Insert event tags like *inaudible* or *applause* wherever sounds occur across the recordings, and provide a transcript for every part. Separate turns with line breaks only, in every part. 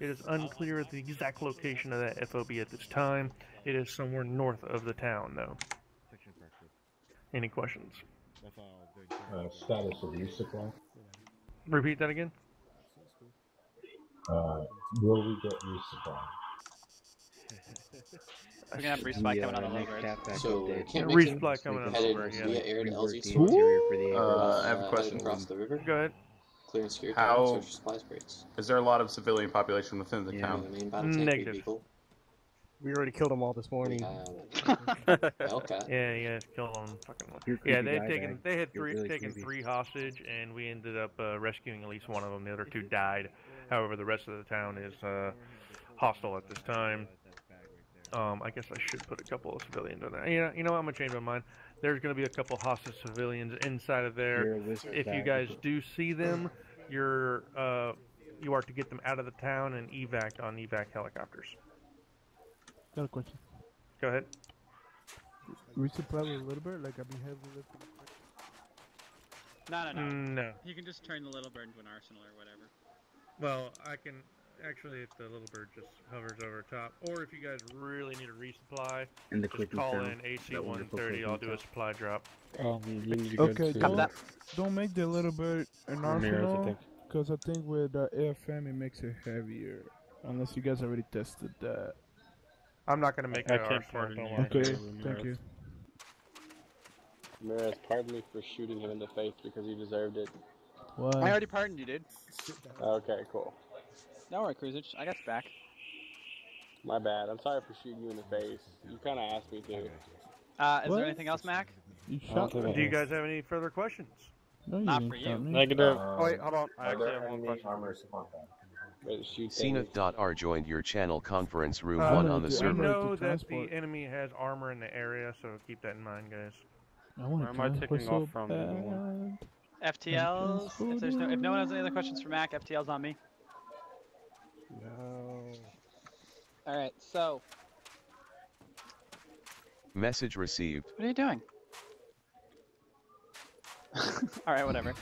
It is unclear the exact location of that FOB at this time. It is somewhere north of the town, though. Any questions?
Uh, status of resupply.
Repeat that again.
Uh, will we get resupply?
We're gonna have resupply coming on the levers.
So,
Yeah,
Camp
resupply coming on
headed
over, yeah.
via air to LZ
the
store.
interior for the
Uh, I have a question.
across the river.
Go ahead.
Clear and secure
How-
targets, search supplies crates.
Is there a lot of civilian population within the
Yeah.
The
town?
main battle
Negative.
people.
We already killed them all this morning.
have Hellcat.
Yeah, *laughs* yeah, kill them. Fucking. Yeah, they had taken
man.
they had
You're
three
really
taken
creepy.
three hostage, and we ended up uh, rescuing at least one of them. The other two died. However, the rest of the town is uh, hostile at this time. Um, I guess I should put a couple of civilians in there. You know, you know, what, I'm gonna change my mind. There's gonna be a couple hostage civilians inside of there.
You're a wizard,
If you guys do see them, you're uh, you are to get them out of the town and evac on evac helicopters.
Got a question.
Go ahead.
Resupply with a little bit, like I've been heavily lifting.
No, no, no.
Mm, no.
You can just turn the little bird into an arsenal or whatever.
Well, I can actually if the little bird just hovers over top, or if you guys really need a resupply,
And the
just
quick
call in AC-130, I'll do a supply drop.
Um,
you need to
okay,
to-
don't, don't make the little bird an
Ramirez,
arsenal, because I think with the AFM it makes it heavier. Unless you guys already tested that.
I'm not gonna make
I
a
can't
arsenal,
pardon
don't
you.
Okay,
Ramirez.
thank you.
Ramirez, pardon me for shooting him in the face because he deserved it.
What?
I
already pardoned you, dude.
Okay, cool.
Don't worry, Cruisage. I got your back.
My bad. I'm sorry for shooting you in the face. You kind of asked me to.
Uh, is
What?
there anything else, Mac?
You
don't
shot me.
Do you guys have any further questions?
No, you
Not
didn't
for you.
shot me.
Negative.
oh,
wait, hold on. I
Are
actually
there
have one
enemy
question.
armor supply?
But shoot things.
Zenith.R joined your channel conference room
Uh,
1 on the
dude,
We
I'm
server.
ready
know
to
that
transport.
the enemy has armor in the area, so keep that in mind, guys.
I want
Where am I
to
taking off from,
bad.
FTLs. If there's no, if no one has any other questions for Mac, FTLs on me.
No.
All right. So,
Message received.
what are you doing? *laughs* All right, whatever.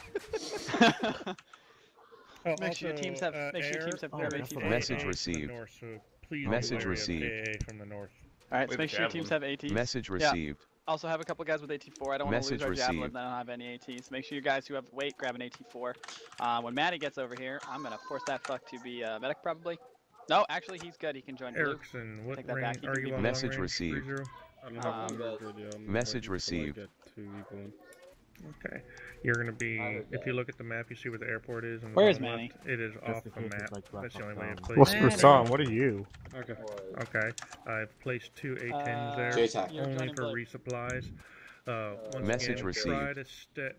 Oh, *laughs*
Make sure your teams have-
uh,
make sure your teams have
oh,
their
that's
AT4.
Message
the
received.
north, so please
Message received.
From the north.
All right. So make sure your teams have ATs.
Message
Yeah.
received.
Also have a couple guys with AT4. I don't want to lose our javelin.
received.
Then I don't have any ATs. Make sure you guys who have weight grab an AT4. Uh, when Maddie gets over here, I'm gonna force that fuck to be uh, medic probably. No, actually he's good. He can join blue.
Erickson, what
Take that
range
back, you
are you on?
Message received.
30?
I don't have
Um,
one good radio. I'm
Message
waiting till
received.
Okay. You're gonna be if you look at the map, you see where the airport is. And the
Where's
bottom
Manny?
left, It is off
the
the map.
like
That's the only
Hawk
way to
Down.
place.
What's
it.
Rasan?
What are you?
Okay.
Okay. I've placed two A10s
Uh,
there,
JTAC.
You're
only for
blue.
resupplies. Uh, once
Message
again,
received.
Try to stay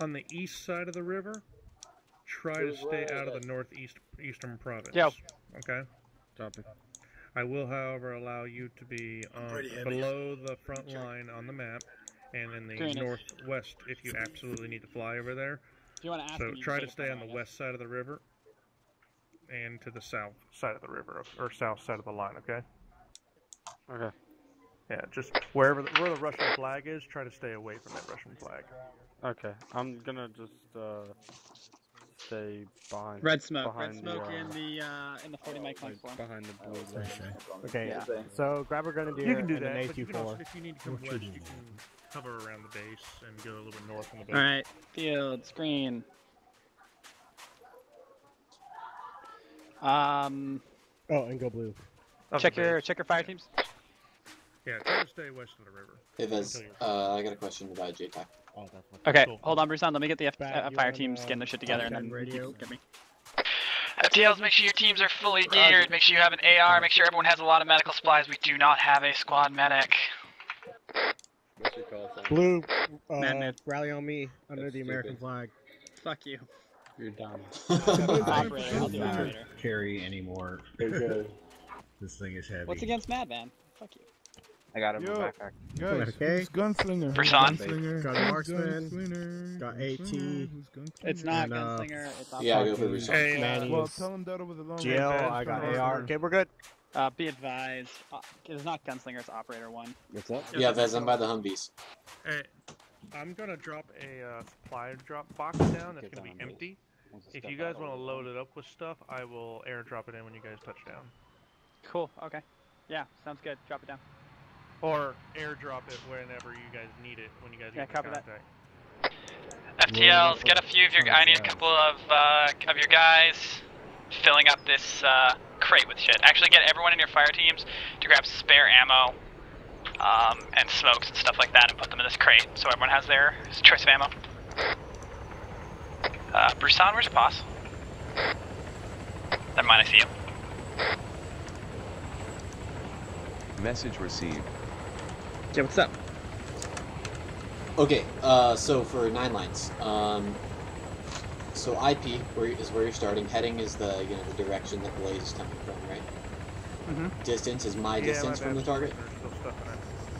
on the east side of the river. Try to stay out of the northeast eastern province.
Yo.
Okay.
Copy.
I will, however, allow you to be um, below the front line on the map, and in the northwest if you absolutely need to fly over there.
If you want to ask
So try to stay on the west side of the river, and to the south side of the river, or south side of the line. Okay.
Okay.
Yeah, just wherever the, where the Russian flag is, try to stay away from that Russian flag.
Okay. I'm gonna just uh stay behind.
Red smoke. Red smoke
the, uh,
in the uh, in the 40 mic
like,
platform.
behind the blue line.
Okay,
Yeah.
so grab a grenadier
You can do
and
that,
an
but you can also,
AT4.
if you need to come west, you can hover around the base and go a little bit north on the boat.
All right. Field screen. Um,
Oh, and go blue.
Check your check your fire teams.
Yeah, try to stay west of the river.
Hey, Vez, uh, I got a question about JTAC.
Oh.
Okay,
Cool.
hold on, Bruce. Let me get the F-
Bat,
uh, fire
team
teams
uh,
getting their shit together, and then
radio?
get me. FTLs, make sure your teams are fully geared. Make sure you have an AR. Make sure everyone has a lot of medical supplies. We do not have a squad medic.
What's your call sign?
Blue, uh,
Madman.
rally on me under
That's
the American
stupid.
flag.
Fuck you.
You're dumb. *laughs*
I'll do operator.
Carry anymore. This thing is heavy.
What's against Madman? Fuck you.
I got him
Yo.
in my backpack.
Guys,
Okay.
who's gunslinger?
For Sean?
gunslinger?
Got a marksman,
gunslinger?
got AT.
gunslinger? Who's gunslinger?
It's not
And, uh,
Gunslinger. It's operator.
Yeah, go for
fucking
Rasan.
Hey, uh,
Well, tell him that over the long
GL, I got AR.
come
Okay, we're good.
Uh, be advised, uh, it's not Gunslinger. It's Operator One.
What's up?
Yeah, Vez, I'm by the Humvees.
Hey, I'm gonna drop a uh, supply drop box down that's gonna be empty. If you guys want to load it up with stuff, I will airdrop it in when you guys touch down.
Cool. Okay. Yeah, sounds good. Drop it down.
Or airdrop it whenever you guys need it when you guys
Yeah,
get in
copy that.
FTLs, get a few of your. I need a couple of uh, of your guys filling up this uh, crate with shit. Actually, get everyone in your fire teams to grab spare ammo um, and smokes and stuff like that, and put them in this crate so everyone has their choice of ammo. Uh, Bruceon, where's your boss? Never mind, I see you.
Message received.
Yeah, what's up?
Okay, uh, so for nine lines, um, so IP where is where you're starting. Heading is the you know the direction that blaze is coming from, right?
Mm-hmm.
Distance is my
Yeah,
distance
my
from the target.
There's still stuff in it.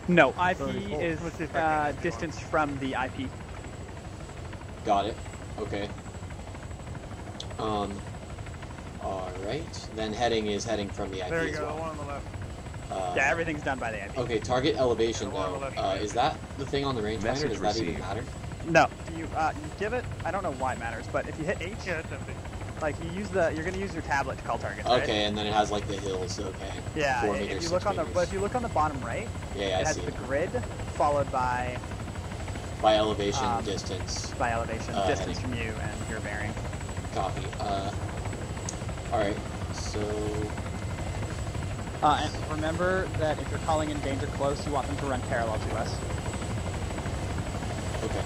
No, IP
Sorry. Oh,
is
let's see if I can
uh, distance from the IP.
Got it. Okay. Um. All right. Then heading is heading from the IP
There you
as
go, the
well.
one on the left.
Uh,
yeah, everything's done by the IP.
Okay, target elevation
The one on the
though. Uh, is that the thing on the rangefinder?
Message
Does that even matter?
No, you uh, you give it. I don't know why it matters, but if you hit H,
Yeah, it's
like you use the, you're gonna use your tablet to call targets. right?
Okay, and then it has like the hills. Okay.
Yeah,
Four
i-
meters,
if you look on the, but if you look on the bottom right,
Yeah, yeah,
it
I
has
see.
the
it.
grid followed by
By elevation,
um,
distance,
by elevation,
Uh,
distance
heading.
from you, and your bearing.
copy. Uh. All right. So.
Uh, and remember that if you're calling in danger close, you want them to run parallel to us.
Okay.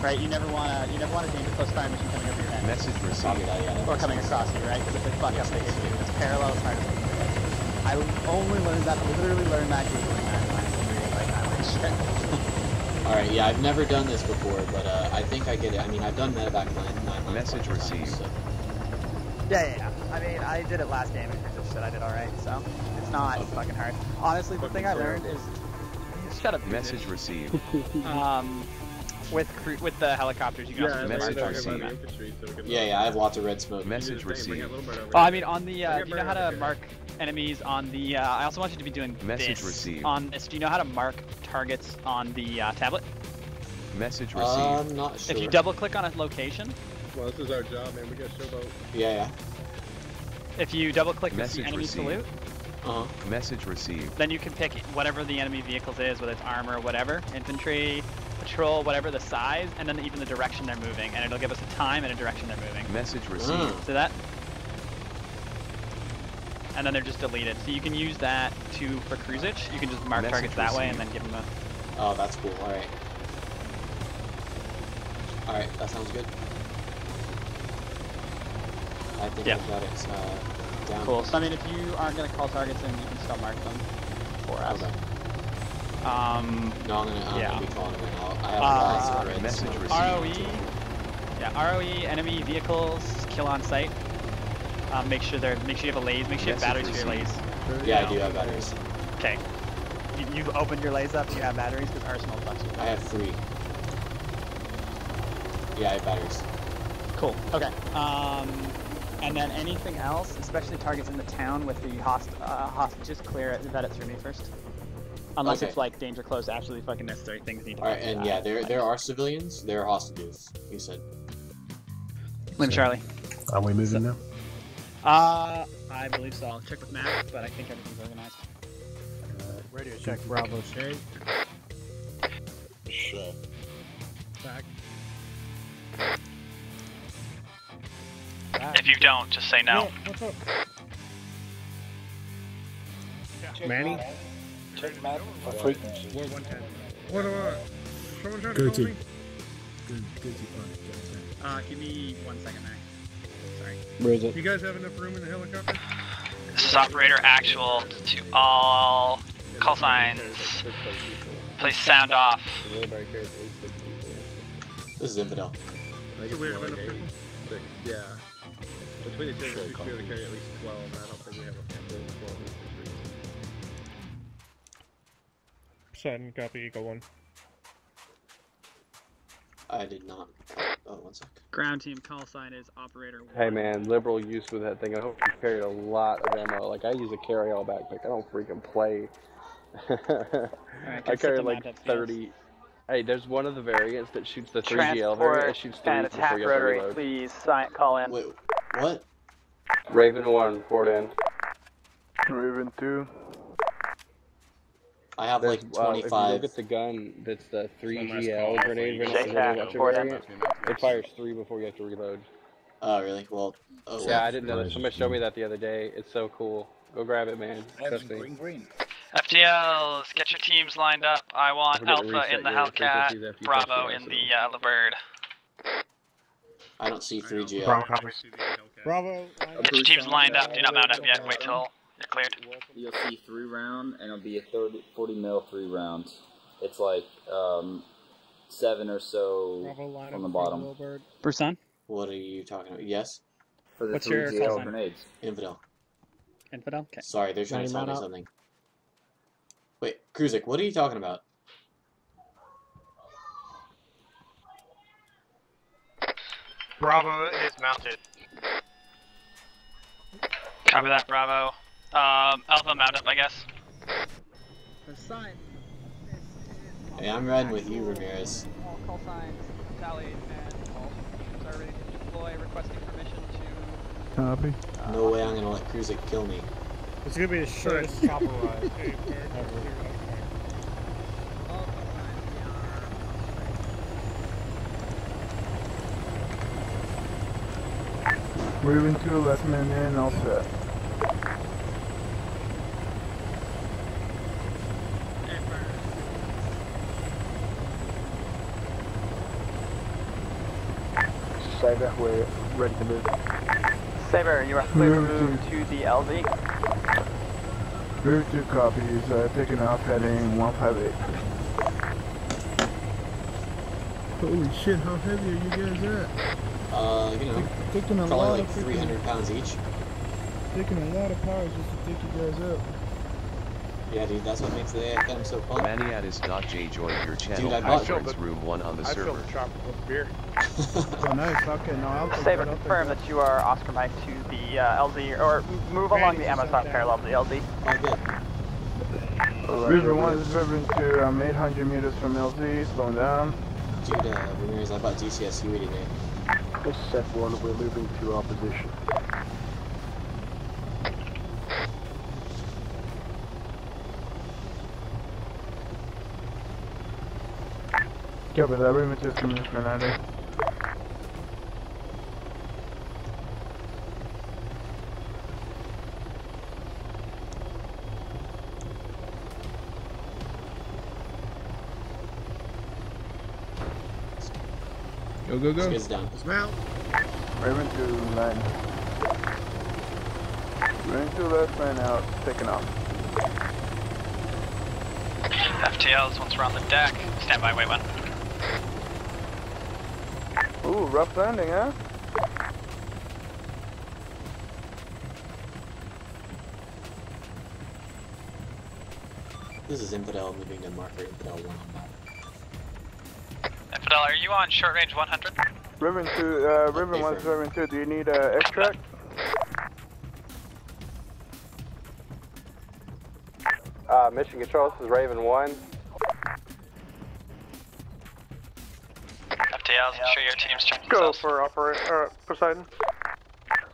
Right? You never want to. You never want a danger close fire mission coming over your head.
Message received.
that. Yeah. that
or coming
sense.
across you, right? Because if they fuck up, they hit you. It's parallel as hard as they it. I only learned that, literally learned that googling that last really like that way shit. *laughs*
All right. Yeah, I've never done this before, but uh, I think I get it. I mean, I've done medevac nine nine
Message
a bunch of times,
received.
so-
Yeah, yeah, yeah. I mean, I did it last game and just said I did alright, so it's not fucking hard. Honestly, the thing I learned is. Shut up.
Message
Dude.
received. *laughs*
Um, with cru- with the helicopters, you can also
I
do
message received.
Yeah, yeah. I have lots of red smoke.
Message received.
Oh, I mean, on the, uh, do you know how to mark enemies on the, uh, I also want you to be doing
Message
this
received.
on this. Do you know how to mark targets on the uh, tablet?
Message
Uh,
received.
I'm not sure.
If you double click on a location,
Well, this is our job, man. We got showboat.
Yeah, yeah.
if you double click to see
Message
enemy
received.
salute,
Uh huh.
Message received.
then you can pick whatever the enemy vehicles is, whether it's armor whatever, infantry, patrol, whatever the size, and then even the direction they're moving, and it'll give us a time and a direction they're moving.
Message received.
Mm.
See that? And then they're just deleted. So you can use that to for cruisage. You can just mark
Message
targets that way and then give them a.
Oh, that's cool. All right. All right, that sounds good. I think
Yeah.
I've got it uh, down.
Cool. So I mean, if you aren't gonna call targets, then you can still mark them for us.
Okay.
Um,
No, I'm gonna, I'm
Yeah.
gonna be calling them out. I have
Uh,
lots of red
message
smoke.
received.
ROE. Yeah, ROE enemy vehicles kill on sight. Um, make sure they're make sure you have a laze. Make sure you have
Message
batteries for your
received.
laze.
Yeah, I do have batteries.
Okay. You, you've opened your laze up. You have batteries because Arsenal fucks you.
I have three. Yeah, I have batteries.
Cool. Okay. Um, and then anything else, especially targets in the town with the host uh, hostages, clear it, vet it through me first. Unless
Okay.
it's like danger close, absolutely fucking necessary things need to.
All right, and
uh,
yeah, there there are civilians. There are hostages. You said.
Liam Charlie.
Are we moving now?
Uh, I believe so. I'll check with Matt, but I think everything's organized.
Radio check Bravo Shay. Back.
If you don't, just say no.
what's up?
Manny?
We're 110. What do I? Someone trying to
Go
call
to.
me?
Good, good to.
Uh, give me one second, Mac. Sorry.
Where is it?
You guys have enough room in the helicopter?
This is operator actual to all call signs. Please sound off.
Everybody carries eight, six people.
This is infidel.
I
So we have enough
eight.
people?
Six, yeah. Between the two of us, we should be able to carry at least 12, and I don't think we have a full 12 infantry.
Sudden copy Eagle 1.
I did not. Oh, one sec.
Ground team call sign is operator.
Hey man, liberal use with that thing. I hope you carried a lot of ammo. Like I use a carry-all backpack. I don't freaking play. *laughs* I
set
carry like
map up, yes.
30. Hey, there's one of the variants that shoots the 3GL variant. It shoots three
and attack
you have to
rotary,
reload.
please sign, call in.
Wait, what?
Raven 1, port in.
Raven 2.
I have like
There's, uh, If you look at the gun, that's the 3GL grenade
for
grenade,
each.
grenade
J-Tac,
launcher
port in.
variant. It fires three before you have to reload.
Oh, really? Well, oh,
Yeah,
well.
I didn't know that. Somebody showed me that the other day. It's so cool. Go grab it, man. Trust me.
green.
FTLs, get your teams lined up. I want
Forget
Alpha in the Hellcat,
frequencies after you touch
Bravo in
ice.
the uh, Labird.
I don't see 3GL.
Bravo.
Get your teams lined up. Do not mount up yet. Wait till you're cleared.
You'll see three round, and it'll be a 30, 40 mil three rounds. It's like um, seven or so from the bottom
Bruce
What are you talking about? Yes?
for the
What's
three
your call
GL
sign?
grenades.
Infidel.
Infidel? Okay.
Sorry, they're trying to tell me
mount up?
something. Wait, Kruzik, what are you talking about?
Bravo is mounted.
Copy that, Bravo. Um, Alpha mount up, I guess.
Hey, I'm riding with you, Ramirez.
All call signs tallied and all systems are ready to deploy, requesting permission to
Copy.
No way I'm gonna let Kruzik kill me.
It's gonna be the shortest chopper ride *laughs* ever.
Raven 2, last man in, all set.
Saber, we're ready to move.
Saber, you are clear to
Raven
move to the LZ.
Raven 2 copies, uh, taking off heading 158. Holy shit, how heavy are you guys at?
Uh, you know,
Taking a
probably
lot
like
of freaking-
300 pounds each.
Taking a lot of power just to take you guys up.
Yeah, dude, that's what makes the AFM so fun.
Maniatis.j joined your channel
I bought-
conference room 1 on the
I filled
server.
the chopper with beer. *laughs* oh, nice. Okay, no, I'll take
Saber,
that. I'll
confirm that you are Oscar Mike to the uh, LZ, or m- move along the Amazon parallel to the LZ.
River 1 is River 2, I'm 800 meters from LZ, slowing down.
Dude, uh, Ramirez, I bought DCS Huey today.
This set one, we're moving to our position.
Copy that, 2 is coming in for 90. Go, go, go.
Skids down.
Dismount.
Raven 2, line. Raven 2, left man out, taking off.
FTLs, once we're on the deck, stand by, wait one.
Ooh, rough landing, huh?
This is Infidel moving to marker Infidel 1 on map.
Infidel, are you on short range 100?
Raven 2, uh, Raven 1 is Raven 2, do you need a uh, extract?
Uh, mission control, this is Raven 1.
FTLs, ensure your teams check
Go
themselves.
for operate, uh, Poseidon.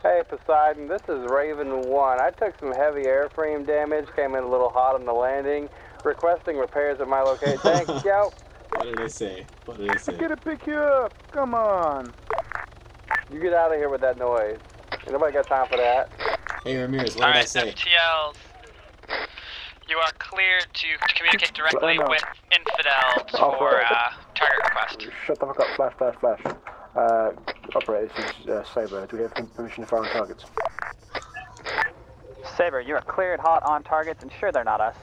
Hey Poseidon, this is Raven 1. I took some heavy airframe damage, came in a little hot on the landing, requesting repairs at my location. Thank *laughs* you.
What did I say? What did I say?
Get to pick you up, come on.
You get out of here with that noise. Ain't nobody got time for that.
Hey, Ramirez, what did I
Alright,
say?
FTLs. You are clear to communicate directly with Infidels
Alpha.
for uh, target request.
Shut the fuck up, flash, flash, flash. Uh, operator, this is uh, Saber. Do we have permission to fire on targets?
Saber, you are cleared hot on targets, and sure they're not us.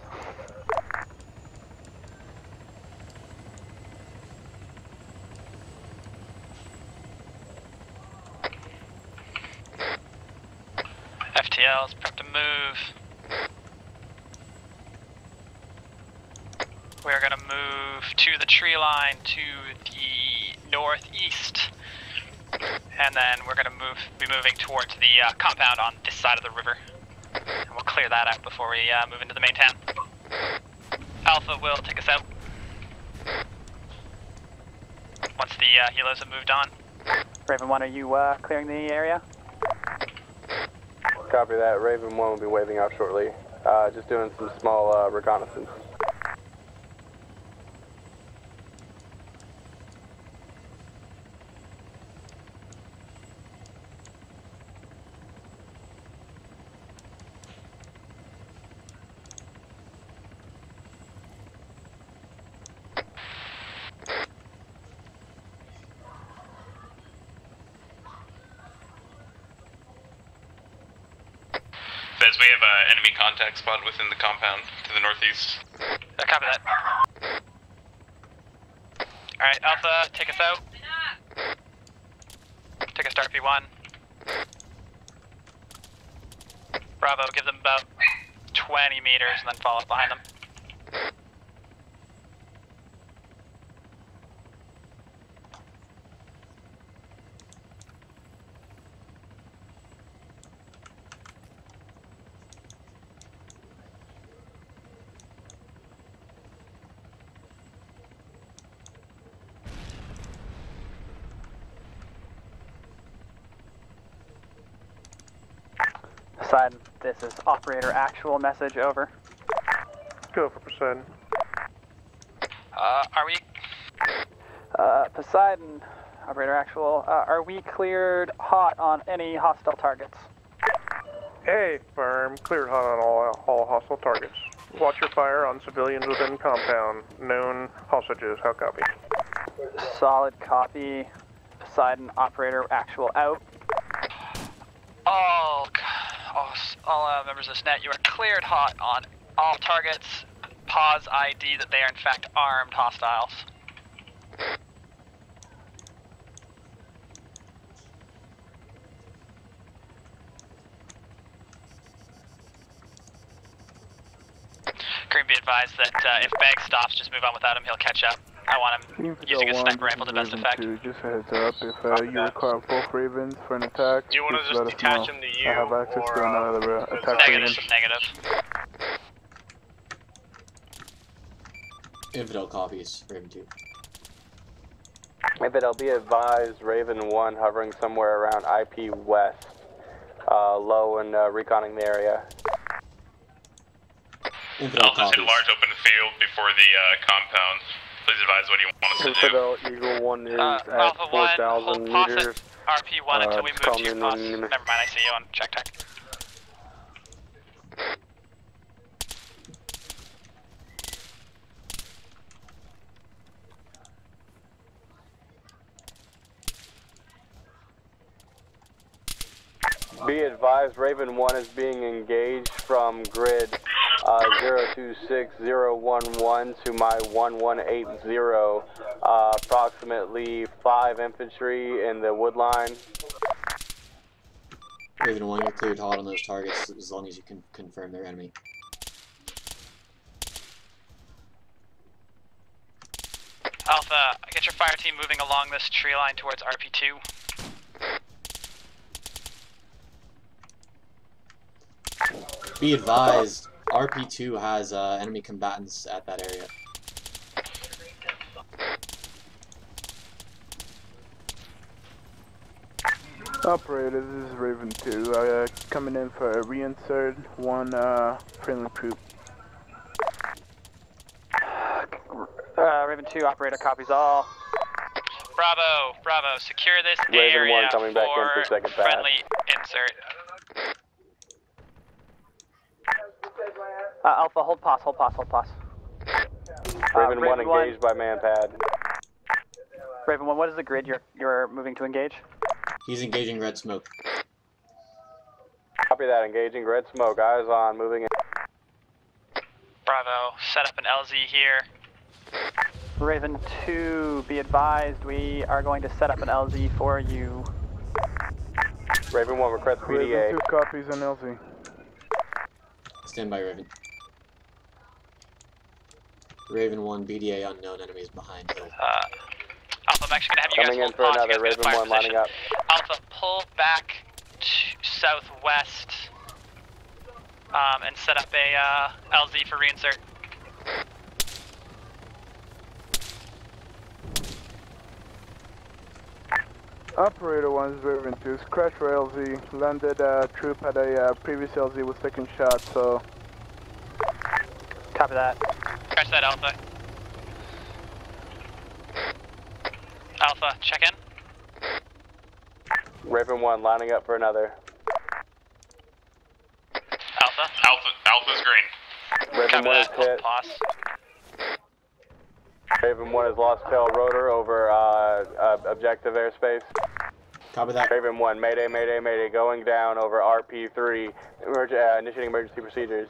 FTLs, prep to move. We're gonna move to the tree line to the northeast. And then we're gonna move, be moving towards the uh, compound on this side of the river. And we'll clear that out before we uh, move into the main town. Alpha will take us out. once the uh, helos have moved on.
Raven 1, are you uh, clearing the area?
Copy that. Raven 1 will be waving out shortly. Uh, just doing some small uh, reconnaissance.
Vez, we have uh, enemy contact spotted within the compound to the northeast.
Uh, copy that. Alright, Alpha, take us out. Take us to RP1. Bravo, give them about 20 meters and then follow up behind them.
Poseidon, this is operator actual message, over.
Go for Poseidon.
Uh, are we?
Uh, Poseidon, operator actual, uh, are we cleared hot on any hostile targets?
Hey, firm. Cleared hot on all, all hostile targets. Watch your fire on civilians within compound. Known hostages. How copy?
Solid copy. Poseidon, operator actual out.
All, all, all uh, members of SNET, you are cleared hot on all targets. Pause ID that they are in fact armed hostiles. Green be advised that uh, if Bag stops, just move on without him. He'll catch up. I want him using a sniper rifle to best effect.
Two, just a heads up, if uh, you require both Ravens for an attack,
Do you wanna
just
just
let us
detach
know.
him to you,
I have access to
or, uh,
another uh, *laughs* attack
Negative,
Raven.
negative.
Infidel copies, Raven 2.
Infidel, be advised, Raven 1 hovering somewhere around IP West, uh, low and uh, reconning the area.
Infidel
Alpha's hit a large open field before the uh, compound. Please advise what you want us to do.
Infidel, Eagle 1 is
Uh,
at
Alpha 1,
4,000 meters.
RP1 until
Uh,
we move
call
to your
me
Never mind, I see you on check tech.
Be advised, Raven 1 is being engaged from grid uh, 026011 to my 1180, uh, approximately 5 infantry in the wood line.
Raven 1, you're cleared hot on those targets as long as you can confirm they're enemy.
Alpha, get your fire team moving along this tree line towards RP2.
Be advised, RP2 has uh, enemy combatants at that area.
Operator, this is Raven 2. Uh, coming in for a reinsert, one uh, friendly troop.
Uh, Raven 2, operator copies all.
Bravo, Bravo, secure this
Raven
area
1 coming back in for
for
second pass.
friendly insert.
Uh, Alpha, hold pause, hold pause, hold pause.
Raven, 1
Raven one.
engaged by manpad.
Raven 1, what is the grid you're, you're moving to engage?
He's engaging red smoke.
Copy that, engaging red smoke. Eyes on, moving in.
Bravo, set up an LZ here.
Raven 2, be advised, we are going to set up an LZ for you.
Raven 1 request
Raven
BDA.
2 copies on LZ.
Stand by, Raven. Raven 1, BDA unknown enemies behind hill.
Uh, Alpha, I'm actually gonna have you
Coming
guys
in for
pause.
another Raven
get a fire
1 lining up.
Alpha, pull back to southwest um, and set up a uh, LZ for reinsert.
Operator 1 is Raven 2. Crash for LZ. Landed uh, troop at a uh, previous LZ was taking shot, so.
Copy that.
Crash that Alpha. Alpha, check in.
Raven 1 lining up for another.
Alpha.
Alpha, Alpha's green.
Raven
Copy
1 is
that.
Hit.
pause.
Raven 1 has lost tail rotor over uh, uh, objective airspace.
Copy that.
Raven 1, Mayday, Mayday, Mayday, going down over RP3, emerg- uh, initiating emergency procedures.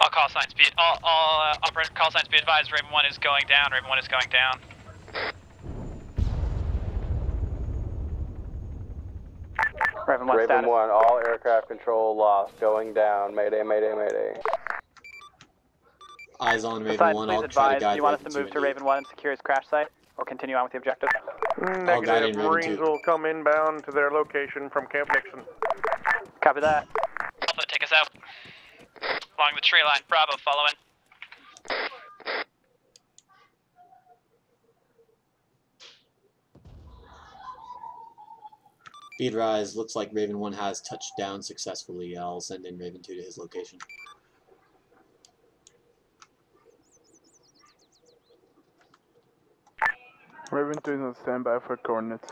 All call signs be all all uh, operator call signs be advised. Raven one is going down. Raven one is going down.
Raven 1
Raven
status.
1, all aircraft control lost, going down, Mayday, Mayday, Mayday.
Eyes on Raven
Poseidon,
1.
please
I'll try to
advise,
guide
do you want us to move to Raven 1 and secure his crash site, or continue on with the objective?
Negative. Marines will come inbound to their location from Camp Nixon.
Copy that.
Alpha, take us out along the tree line. Bravo, follow in.
Speed rise. Looks like Raven 1 has touched down successfully. I'll send in Raven 2 to his location.
Raven 2 is on standby for coordinates.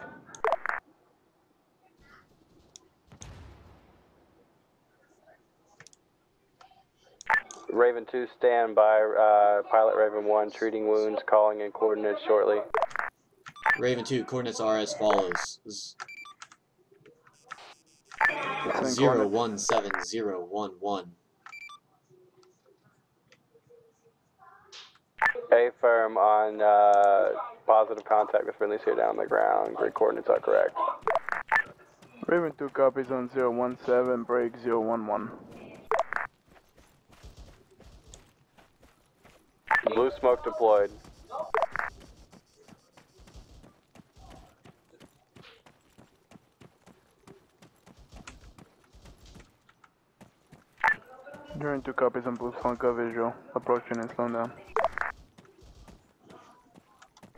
Raven 2, stand by. Uh, pilot Raven 1, treating wounds, calling in coordinates shortly.
Raven 2, coordinates are as follows. Z-
Send
Zero
coordinates.
one seven zero one one.
A firm on uh, positive contact with friendly here down on the ground. Grid coordinates are correct.
Raven 2 copies on 017, break 011.
Blue smoke deployed.
During 2 copies on Blue Flanker visual. Approaching and slowing down.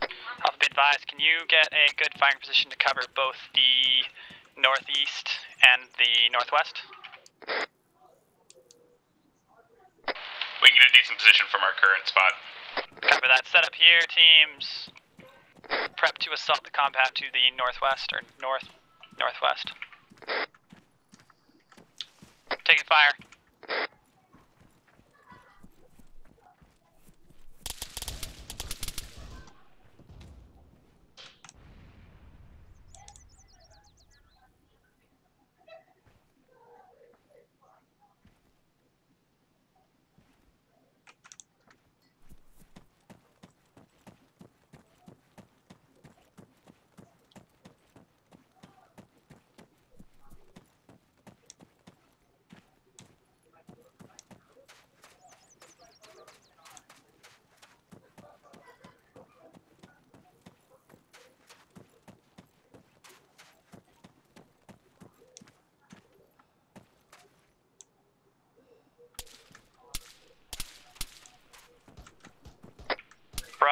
Alpha, be advised. Can you get a good firing position to cover both the northeast and the northwest?
We can get a decent position from our current spot.
Cover that. Set up here, teams. Prep to assault the compound to the northwest or north northwest. Taking fire.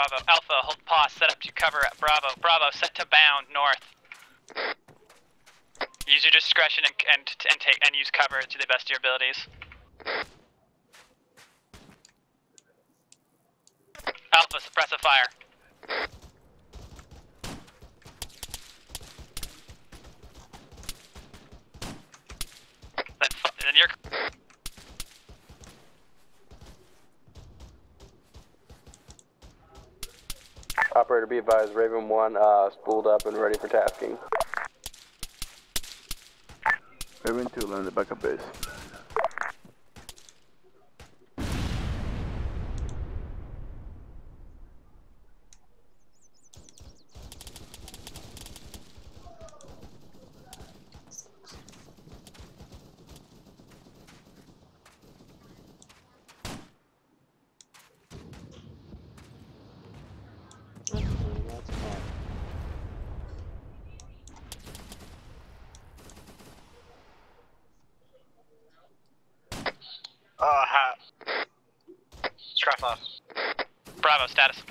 Bravo. Alpha, hold pause. Set up to cover at Bravo. Bravo, set to bound north. Use your discretion and and, and take and use cover to the best of your abilities. Alpha, suppress suppressive fire. Then, f- then you're
Operator, be advised. Raven 1 uh, spooled up and ready for tasking.
Raven 2 land back backup base.
Uh, ha. Scrap us.
Bravo, status.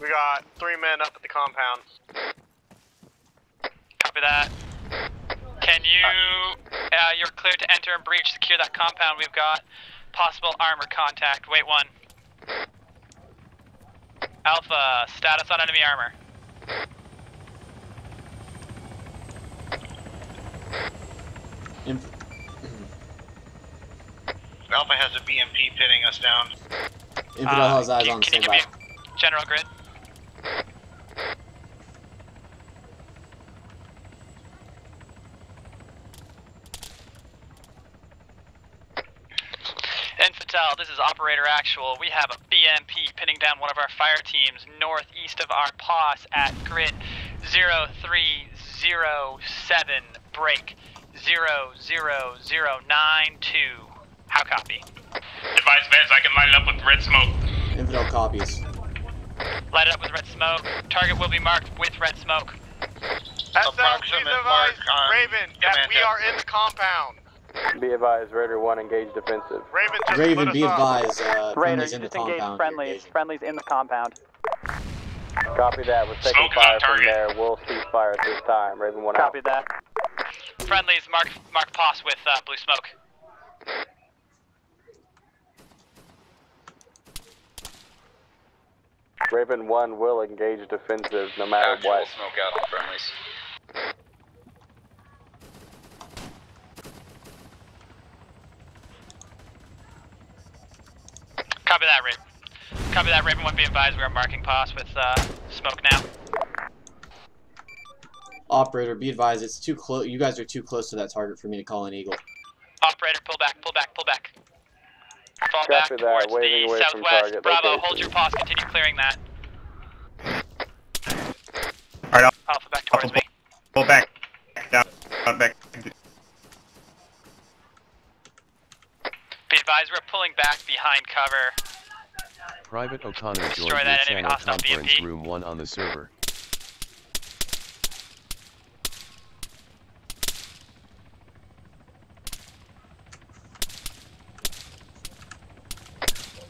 We got three men up at the compound.
Copy that. Can you? Uh, you're cleared to enter and breach. Secure that compound. We've got possible armor contact. Wait one. Alpha, status on enemy armor.
Inf-
Alpha has a BMP pinning us down.
Infidel
Uh,
has eyes
can-
on
can you give
standby.
me General grid. Infidel, this is Operator Actual. We have a BMP pinning down one of our fire teams northeast of our POS at grid 0307. Break 00092. How copy?
Advise Vez, I can line it up with red smoke.
Infidel copies.
Light it up with red smoke. Target will be marked with red smoke.
SL, please advise Raven that we are
in the compound.
Be advised, Raider 1 engaged defensive.
Raven,
Raven, be advised. Uh,
Raiders,
friendly's in the
just engage
compound.
friendlies. Friendlies in the compound.
Copy that. We're taking
Smoke
fire from there. We'll cease fire at this time. Raven 1
Copy
out.
that.
Friendlies, mark mark POS with uh, blue smoke.
Raven 1 will engage defensive no matter
Actual
what.
smoke out on friendlies.
Copy that, Raven. Copy that, Raven. One be advised, we are marking POS with uh, smoke now.
Operator, be advised. It's too close. You guys are too close to that target for me to call an eagle.
Operator, pull back, pull back, pull back. Fall back
Copy that,
towards
waving
the
away
southwest.
target
Bravo,
location.
hold your POS. Continue clearing that.
Alright,
Alpha, back towards me.
pull back. Down, back.
Be advised, we're pulling back behind cover.
Private O'Connor joined
that
channel conference
BMP.
room 1 on the server.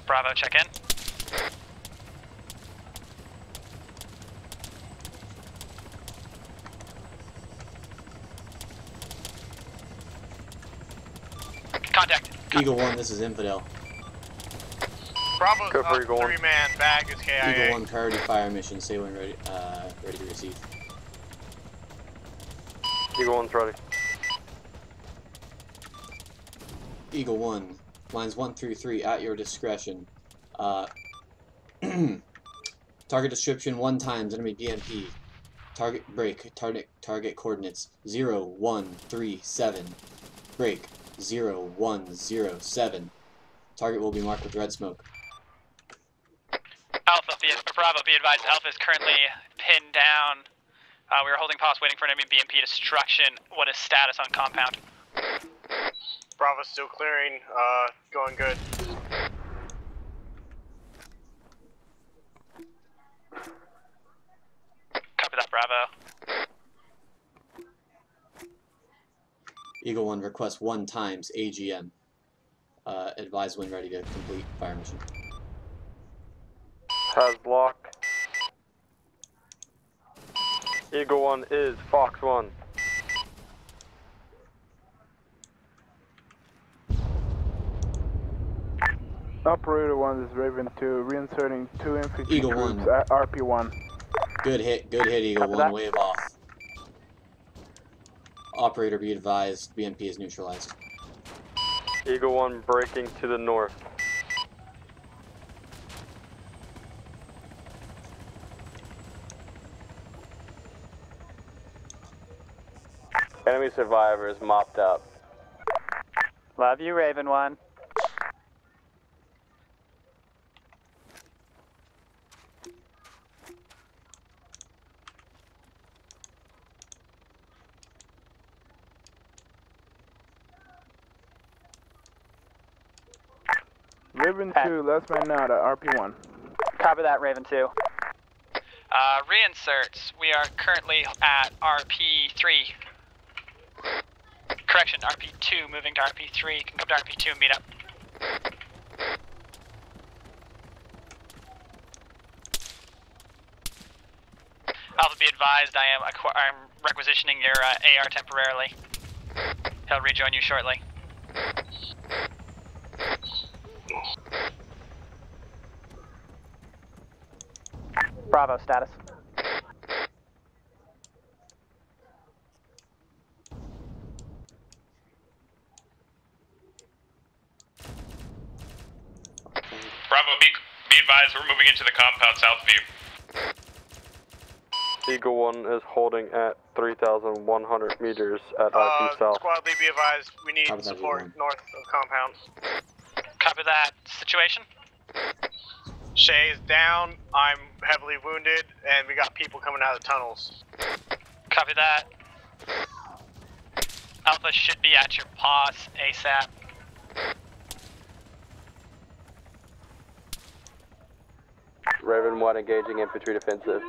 Bravo, check in. Contact.
Eagle 1, this is Infidel.
Bravo,
Go for
uh,
Eagle
three man bag is KIA.
Eagle 1, priority fire mission. Say when ready, uh, ready to receive.
Eagle 1's ready.
Eagle 1, lines 1 through 3 at your discretion. Uh, *clears throat* target description 1 times enemy BMP. Target break. Target target coordinates 0, 1, 3, 7. Break 0, 1, 0, 7. Target will be marked with red smoke.
Alpha, be, Bravo, be advised, Alpha is currently pinned down. Uh, we are holding pause waiting for enemy BMP destruction. What is status on compound?
Bravo's still clearing. Uh, going good.
Copy that, Bravo.
Eagle 1 requests 1 times AGM. Uh, advise when ready to complete fire mission.
Has block. Eagle 1 is Fox 1.
Operator 1 is Raven 2, reinserting two infantry
Eagle
troops
1.
at RP1.
Good hit, good hit, Eagle
Copy
1,
that.
wave off. Operator be advised, BMP is neutralized.
Eagle 1 breaking to the north. Enemy survivors mopped up.
Love you, Raven 1.
Raven 2, last man out at RP1.
Copy that, Raven 2.
Uh, reinserts. We are currently at RP3. Correction, RP2, moving to RP3. You can come to RP2 and meet up. Alpha, be advised, I am I'm requisitioning your uh, AR temporarily. He'll rejoin you shortly.
Bravo status.
Bravo, be, be advised, we're moving into the compound Southview.
Eagle 1 is holding at 3,100 meters at
Uh,
RP South.
squad lead, be advised, we need
Copy that,
support north of compound.
Copy that situation.
Shay is down, I'm heavily wounded, and we got people coming out of the tunnels.
Copy that. Alpha should be at your pos ASAP.
Raven 1 engaging infantry defensive.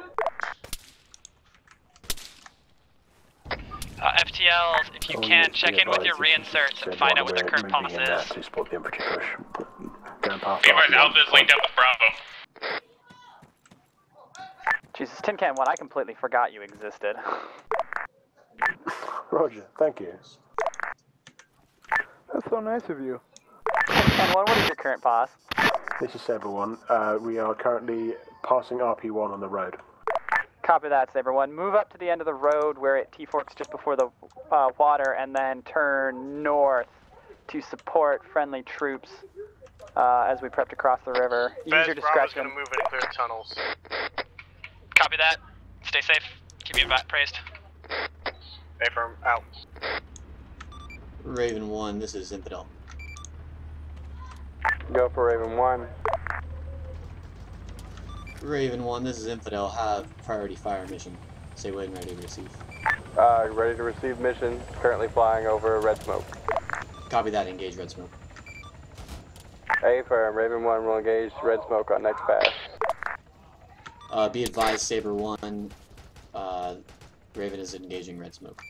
Uh, FTLs, if you can, check in with your reinserts and find out what their current pos is.
To support the infantry push. Going past
Be advised,
RP1.
Linked up with Bravo.
Jesus, Tin Can 1, I completely forgot you existed. *laughs*
Roger, thank you.
That's so nice of you.
Tin Can 1, what is your current pos?
This is Saber 1. Uh, we are currently passing RP1 on the road.
Copy that, Saber 1. Move up to the end of the road where it T-forks just before the uh, water and then turn north to support friendly troops uh, as we prep to cross the river. Use
Vez,
your discretion.
gonna move in and clear tunnels.
Copy that. Stay safe. Keep you back praised.
Affirm, out.
Raven 1, this is Infidel.
Go for Raven 1.
Raven 1, this is Infidel. Have priority fire mission. Say when ready to receive.
Uh, ready to receive mission. Currently flying over Red Smoke.
Copy that, engage red smoke.
A firm. Raven 1 will engage Red Smoke on next pass.
Uh, be advised, Saber 1, uh, Raven is engaging red smoke.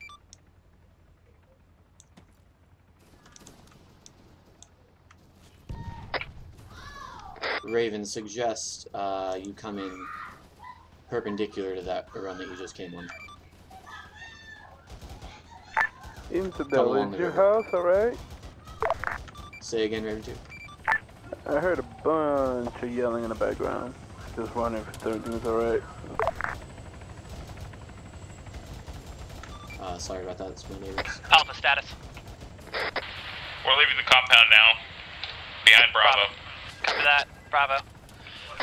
Raven, suggest uh, you come in perpendicular to that run that you just came on. Into
Infidel,
along
is
the
your
river.
house alright?
Say again, Raven 2.
I heard a bunch of yelling in the background. Just wondering if everything's alright.
Uh, sorry about that, it's my neighbors.
Alpha status.
We're leaving the compound now. Behind Bravo.
Copy that. Bravo.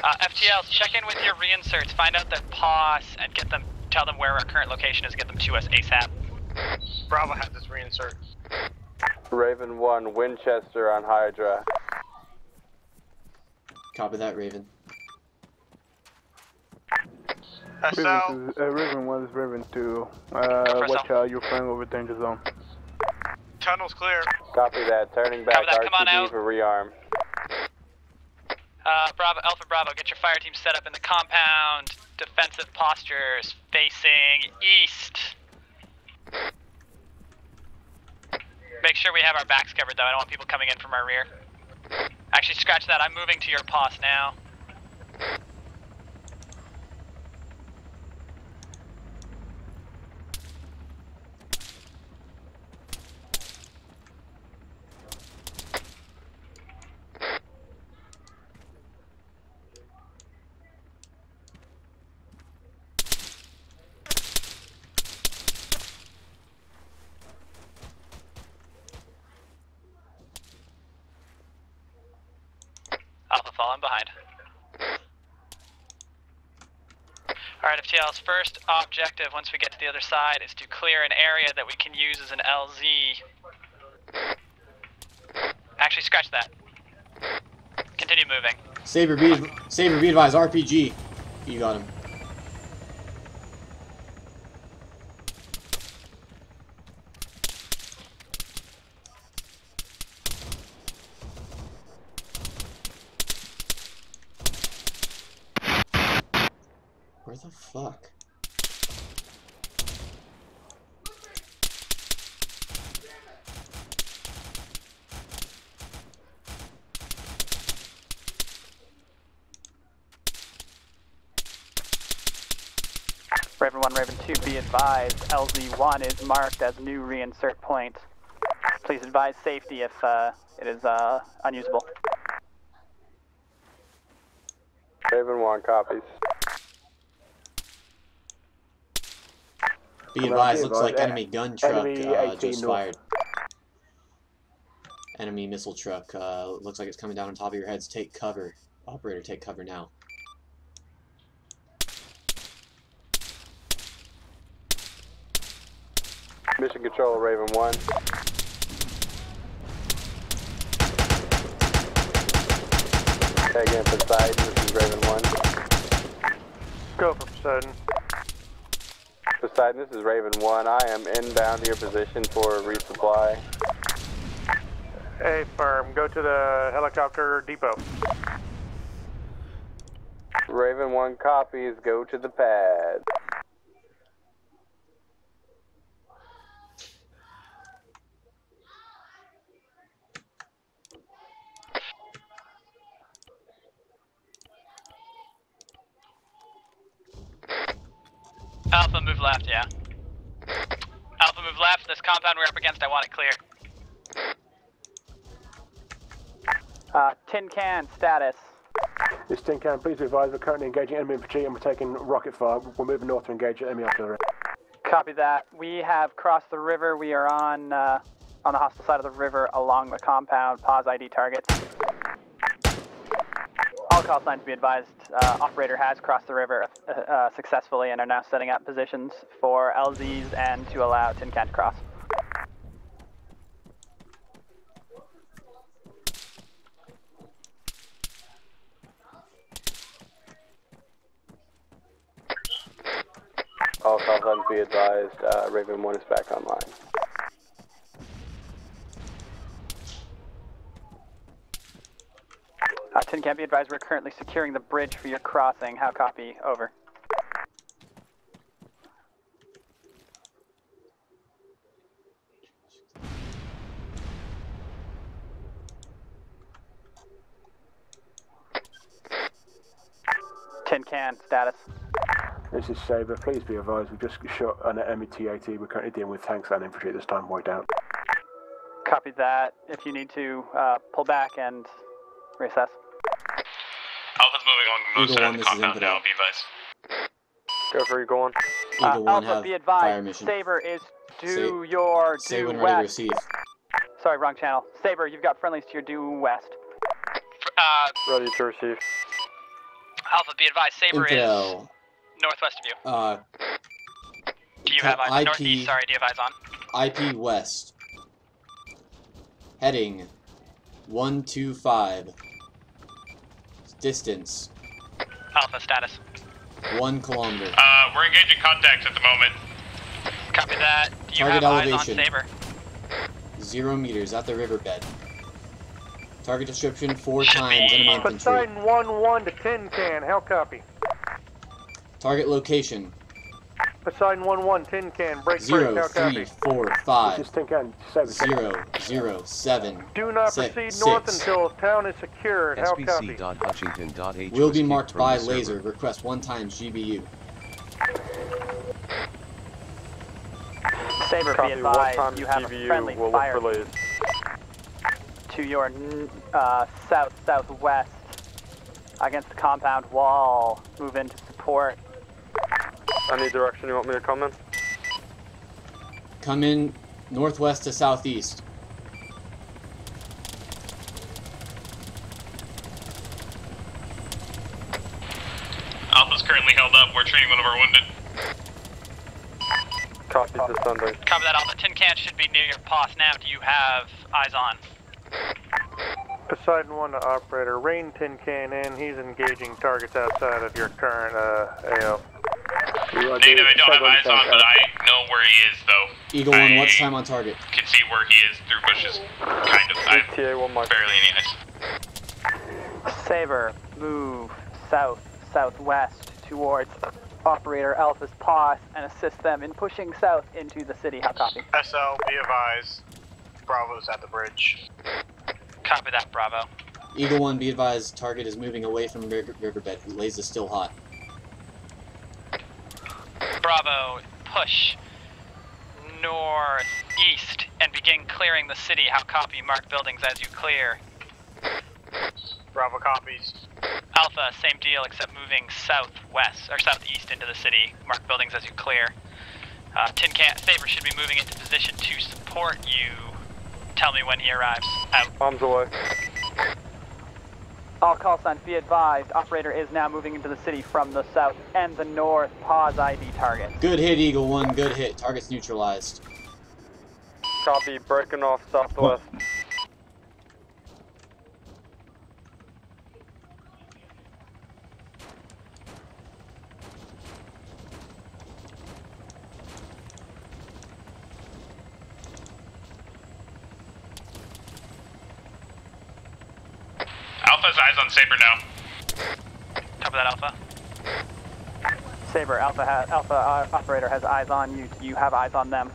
Uh, FTLs, check in with your reinserts. Find out their POS, and get them. Tell them where our current location is. Get them to us ASAP.
Bravo has this reinsert.
Raven 1, Winchester on Hydra.
Copy that, Raven.
Raven, two, uh, Raven 1 is Raven 2. Uh, watch out, you're flying over danger zone.
Tunnel's clear.
Copy that. Turning back
Copy that, come on
RTB
out.
for rearm.
Uh, Bravo, Alpha Bravo, get your fire team set up in the compound. Defensive postures facing east. Make sure we have our backs covered though. I don't want people coming in from our rear. Actually, scratch that. I'm moving to your pos now. Alpha falling behind. Alright, FTL's first objective once we get to the other side is to clear an area that we can use as an LZ. Actually, scratch that. Continue moving.
Saber, be, Saber, be advised, RPG. You got him. Where the fuck?
Raven
1 Raven 2, be advised, LZ1 is marked as new reinsert point. Please advise safety if uh, it is uh, unusable.
Raven 1 copies.
Be advised, looks like enemy gun truck uh, just fired. Enemy missile truck. Uh, looks like it's coming down on top of your heads. Take cover. Operator, take cover now.
Mission Control, Raven 1. Again, Poseidon, this is Raven 1.
Go for Poseidon.
Poseidon, this is Raven 1. I am inbound to your position for resupply.
Hey, firm, go to the helicopter depot.
Raven 1 copies, go to the pad.
Alpha, move left, yeah. Alpha, move left. This compound we're up against, I want it clear.
Uh, tin can status.
This tin can, please be advised, we're currently engaging enemy infantry and we're taking rocket fire. We're moving north to engage enemy artillery.
Copy that. We have crossed the river. We are on uh, on the hostile side of the river along the compound. Pause ID targets. All call signs be advised. Uh, operator has crossed the river uh, uh, successfully and are now setting up positions for LZs and to allow Tin Can to cross.
All signs be advised, uh, Raven 1 is back online.
Uh, Tin Can be advised we're currently securing the bridge for your crossing. How copy? Over. Tin Can status.
This is Saber, please be advised, we've just shot an enemy TAT. We're currently dealing with tanks and infantry at this time, white out.
Copy that. If you need to uh, pull back and reassess.
Alpha's moving on most
Eagle one,
of the compound now, be advised.
Go for Eagle 1.
Uh,
Eagle 1
Alpha, be advised. Saber is due
Say-
your
Say
due
when ready to
west.
receive.
Sorry, wrong channel. Saber, you've got friendlies to your due west.
Uh,
Ready to receive.
Alpha, be advised, Saber is
Infidel.
Northwest of you.
Uh,
Do you have eyes
IP.
northeast? Sorry, do you have eyes on?
IP West. Heading 125. Distance
Alpha status.
1 kilometer.
Uh, we're engaging contacts at the moment.
Copy that. Do you
Target
have eyes on Saber?
0 meters at the riverbed. Target description 4 times enemy infantry.
Poseidon 1 1 to Tin Can, how copy?
Target location
Poseidon 1 1, Tin Can, break break,
0,
how
3,
copy?
4,
This
5,
is tin can, Saber.
0, 0, 7.
Do not
six,
proceed north
six.
until town is secured, how copy?
SBC.Huntington.H
Will be marked by laser.
server.
Request 1 times GBU.
Saber,
Copy,
be
one
advised, you have
GBU,
a friendly
we'll
fire
for
to your uh, south southwest against the compound wall. Move in to support.
Any direction you want me to come in?
Come in northwest to southeast.
Alpha's currently held up. We're treating one of our wounded.
Copy to Sunday.
Copy that, Alpha. Tin Can should be near your POS now. Do you have eyes on?
Poseidon 1 to operator, rain Tin Can in, he's engaging targets outside of your current uh, AO.
Negative, I don't have eyes on, but I know where he is, though.
Eagle 1, what's time on target?
can see where he is through bushes. Kind of. I have
ETA 1 mark.
barely any eyes.
Saber, move south southwest towards operator Alpha's POS and assist them in pushing south into the city. How copy?
SL, be advised, Bravo's at the bridge.
Copy that, Bravo.
Eagle 1, be advised, target is moving away from river- riverbed. Lase is still hot.
Bravo, push northeast and begin clearing the city. How copy? Mark buildings as you clear.
Bravo copies.
Alpha, same deal except moving southwest or southeast into the city. Mark buildings as you clear. Uh, Tin Can Saber should be moving into position to support you. Tell me when he arrives. Out.
Bombs away.
All call signs be advised. Operator is now moving into the city from the south and the north. Pause ID target.
Good hit, Eagle 1. Good hit. Target's neutralized.
Copy, breaking off southwest.
Alpha's eyes on Saber now.
Top of that, Alpha.
Saber, Alpha, ha- Alpha uh, operator has eyes on you. You have eyes on them.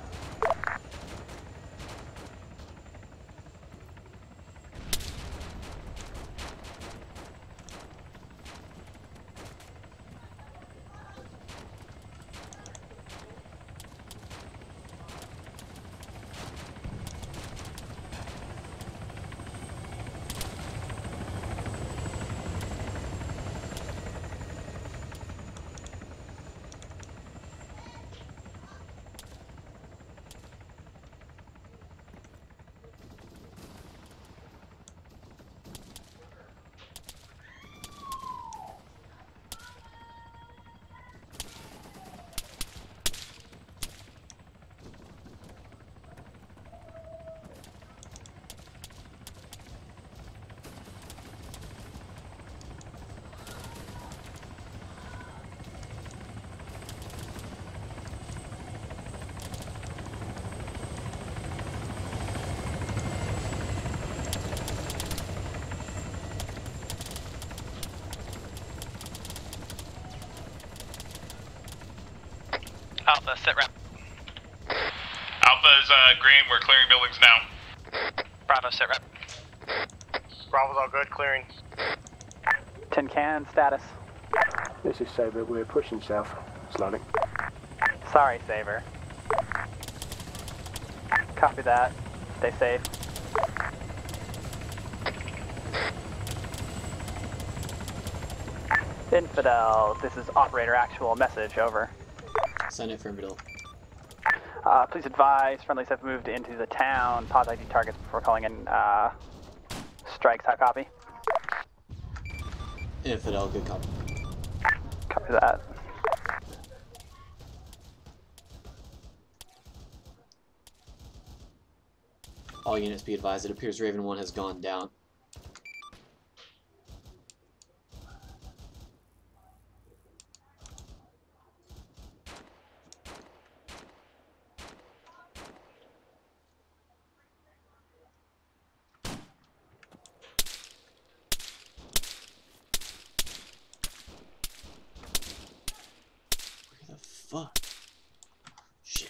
Alpha, sit rep.
Alpha's uh, green. We're clearing buildings now.
Bravo, sit rep.
Bravo's all good, clearing.
Tin can status.
This is Saber. We're pushing south slowly.
Sorry, Saber. Copy that. Stay safe. Infidel, this is operator actual message, over.
Send affirmative.
Uh, please advise, friendlies have moved into the town. Pause ID targets before calling in uh, strikes. How copy?
Infidel, good copy.
Copy that.
All units be advised, it appears Raven 1 has gone down. Where the fuck? Shit.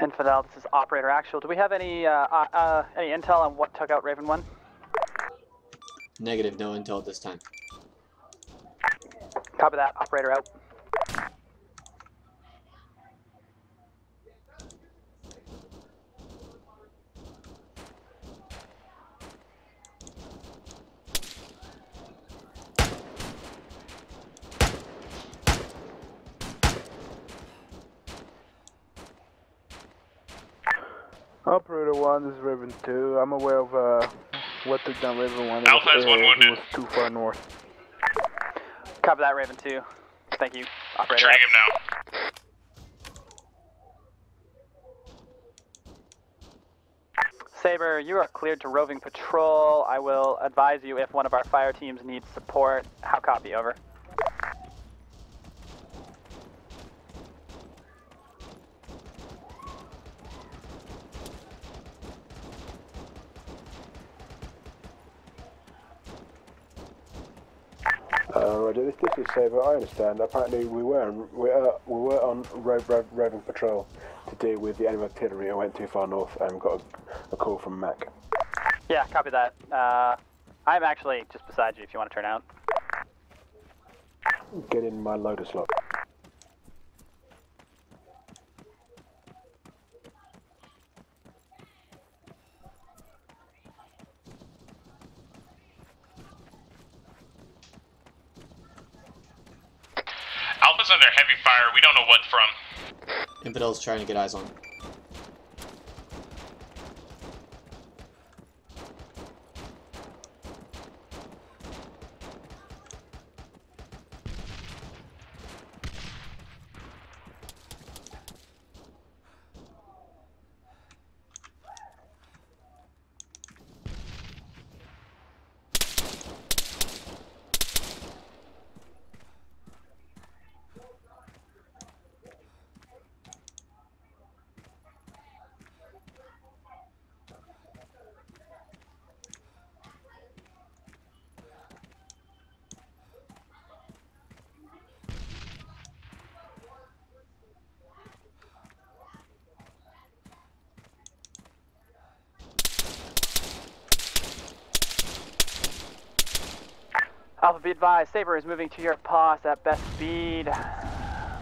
Infidel, this is operator actual. Do we have any uh, uh, uh, any intel on what took out Raven One?
Negative, no intel at this time.
Copy that. Operator out.
Operator 1, this is Raven 2. I'm aware of uh, down Raven 1. It
Alpha has one
uh,
wounded.
Was too far north.
Copy that, Raven Two. Thank you, operator. Out.
him now.
Saber, you are cleared to roving patrol. I will advise you if one of our fire teams needs support. How copy? Over.
Uh, Roger, is Saber. I understand. Apparently, we were on, we, uh, we were on road, road, roving patrol to deal with the enemy artillery. I went too far north and got a, a call from Mac.
Yeah, copy that. Uh, I'm actually just beside you if you want to turn out.
Get in my loader slot.
Alpha's under heavy fire. We don't know what from.
Infidel's trying to get eyes on.
Alpha, be advised. Saber is moving to your pass at best speed.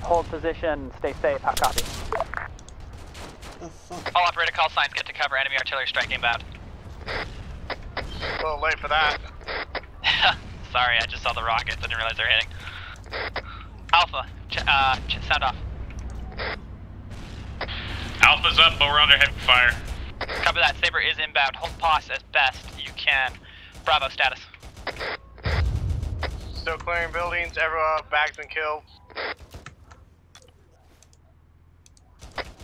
Hold position. Stay safe. Hot copy.
All operator call signs get to cover enemy artillery strike inbound.
A little late for that. *laughs*
Sorry, I just saw the rockets. I didn't realize they're hitting. Alpha, ch- uh, ch- sound off.
Alpha's up, but we're under heavy fire.
Copy that. Saber is inbound. Hold pos as best you can. Bravo status.
Still clearing buildings. Everyone bags been killed.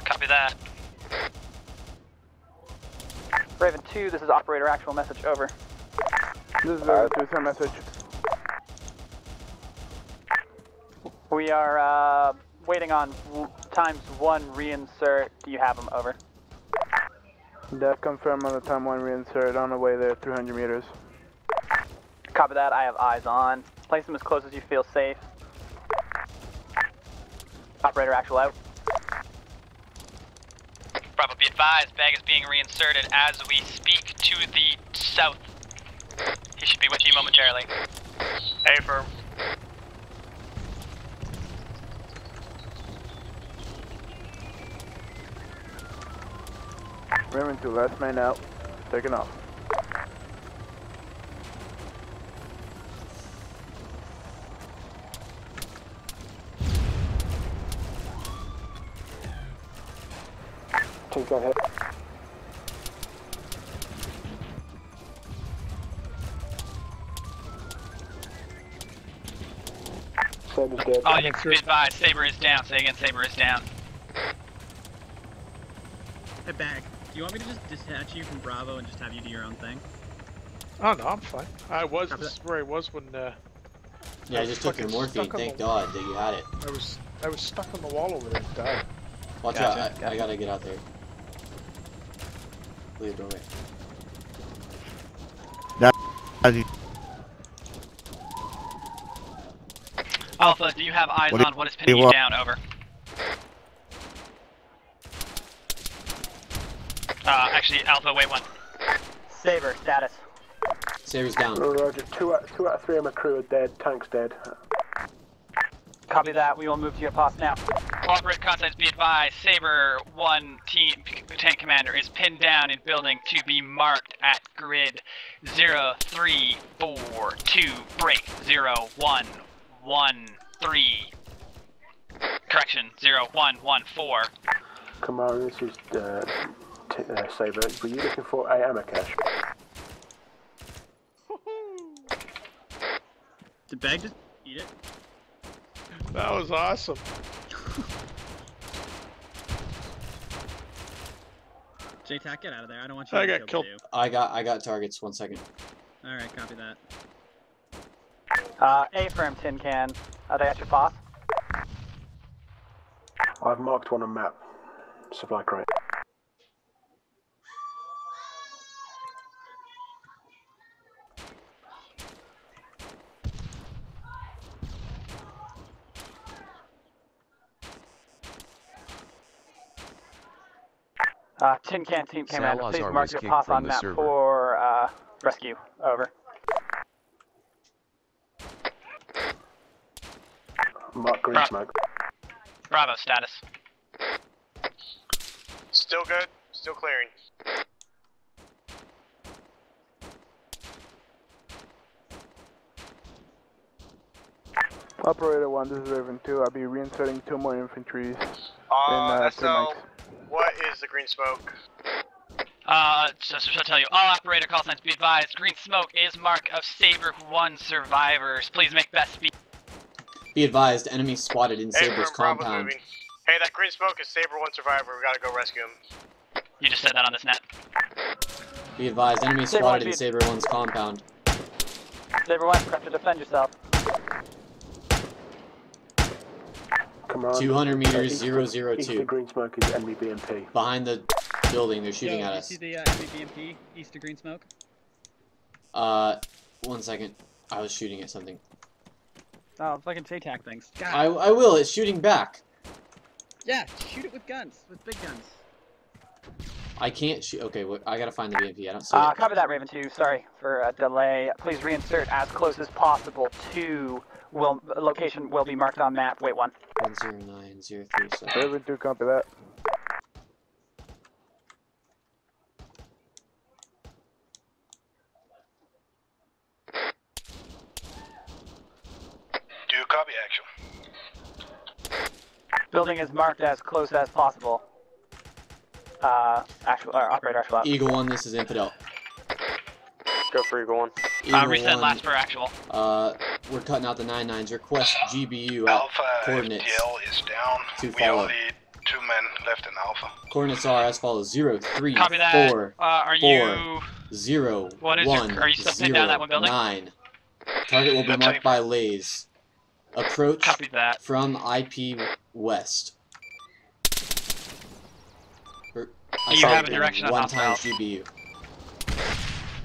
Copy that.
Raven 2, this is operator actual message. Over.
This is a two send message.
We are uh, waiting on times one reinsert. Do you have them? Over.
Death confirmed on the time one reinsert on the way there, 300 meters.
Copy that. I have eyes on. Place them as close as you feel safe. Operator actual out.
Bravo, be advised. Bag is being reinserted as we speak to the south. He should be with you momentarily.
A firm.
Raven 2, last man out. Taking off.
Tank go ahead. Saber's dead.
Oh, you be advised. Saber is down. Say again. Saber is down.
Hey, Bag, do you want me to just detach you from Bravo and just have you do your own thing?
Oh no, I'm fine. I was this is where I was when. Uh,
Yeah, I just took your
fucking
morphine.
stuck on
Thank
the-
God that you had it.
I was I was stuck on the wall over there and died.
Watch
Gotcha,
out. I, I gotta get out there. Leave the doorway.
Alpha, do you have eyes
What
on what is
do
pinning you down? Over. Uh, actually, Alpha, wait one.
Saber status.
Saber's down.
Roger. Two out, two out of three of my crew are dead. Tank's dead.
Copy that. We will move to your pass now.
Corporate contacts be advised. Saber 1 team tank commander is pinned down in building to be marked at grid 0342 break 0113. Correction 0114.
Kamara, this is uh, t- uh, Saber. Were you looking for a ammo cache?
Did Bag just eat it?
That was awesome. *laughs*
J-Tac, get out of there. I don't want you
I
to
got killed.
You.
I got I got targets. One second.
Alright, copy that.
Uh, A firm tin can. Are they at your pass?
I've marked one on map. Supply crate.
Tin can team commander, please mark your
path
on
the
map
server.
for uh, rescue. Over.
Mark green smoke.
Bravo status.
Still good. Still clearing.
Operator 1, this is Raven 2. I'll be reinserting two more infantry in
Uh,
uh, three
SL,
mics.
What is the green smoke?
Uh, just to tell you, all operator call signs be advised. Green smoke is mark of Saber 1 survivors. Please make best speed.
Be advised, enemy spotted in
Hey,
Saber's compound.
moving. Hey, that green smoke is Saber 1 survivor. We gotta go rescue him.
You just said that on this net.
Be advised, enemy
Saber
spotted
one,
in Saber 1's compound.
Saber 1, prep to defend yourself.
Command.
200 meters,
east
zero,
of-
zero,
East
two.
of green smoke is enemy BMP.
Behind the building, they're shooting
Yo,
at
you
us.
see the uh, MBMP east of green smoke?
Uh, one second. I was shooting at something.
Oh, fucking JTAC things. God.
I, I will, it's shooting back.
Yeah, shoot it with guns, with big guns.
I can't shoot. Okay, wait, I gotta find the BMP. I don't see
Uh,
it.
copy that, Raven 2. Sorry for a delay. Please reinsert as close as possible to will location will be marked on map. Wait one.
109037.
Raven 2, copy that.
Do copy action.
Building is marked as close as possible. Uh, actual or operator actual.
Eagle 1, this is Infidel.
Go for Eagle 1.
Eagle
Uh, reset
1,
last for actual.
Uh, we're cutting out the 99s. Request GBU at
Alpha
coordinates
FTL is down.
to
we
follow.
only two men left in Alpha.
Coordinates are as follows: zero three
Copy that.
four
Uh, are
four
you-
zero
What is your- are you still pinned down that one building?
nine. Target will be marked by lase. Approach
Copy that.
from IP west. Er, I
You have a
again,
direction on
one
how
times
south.
GBU.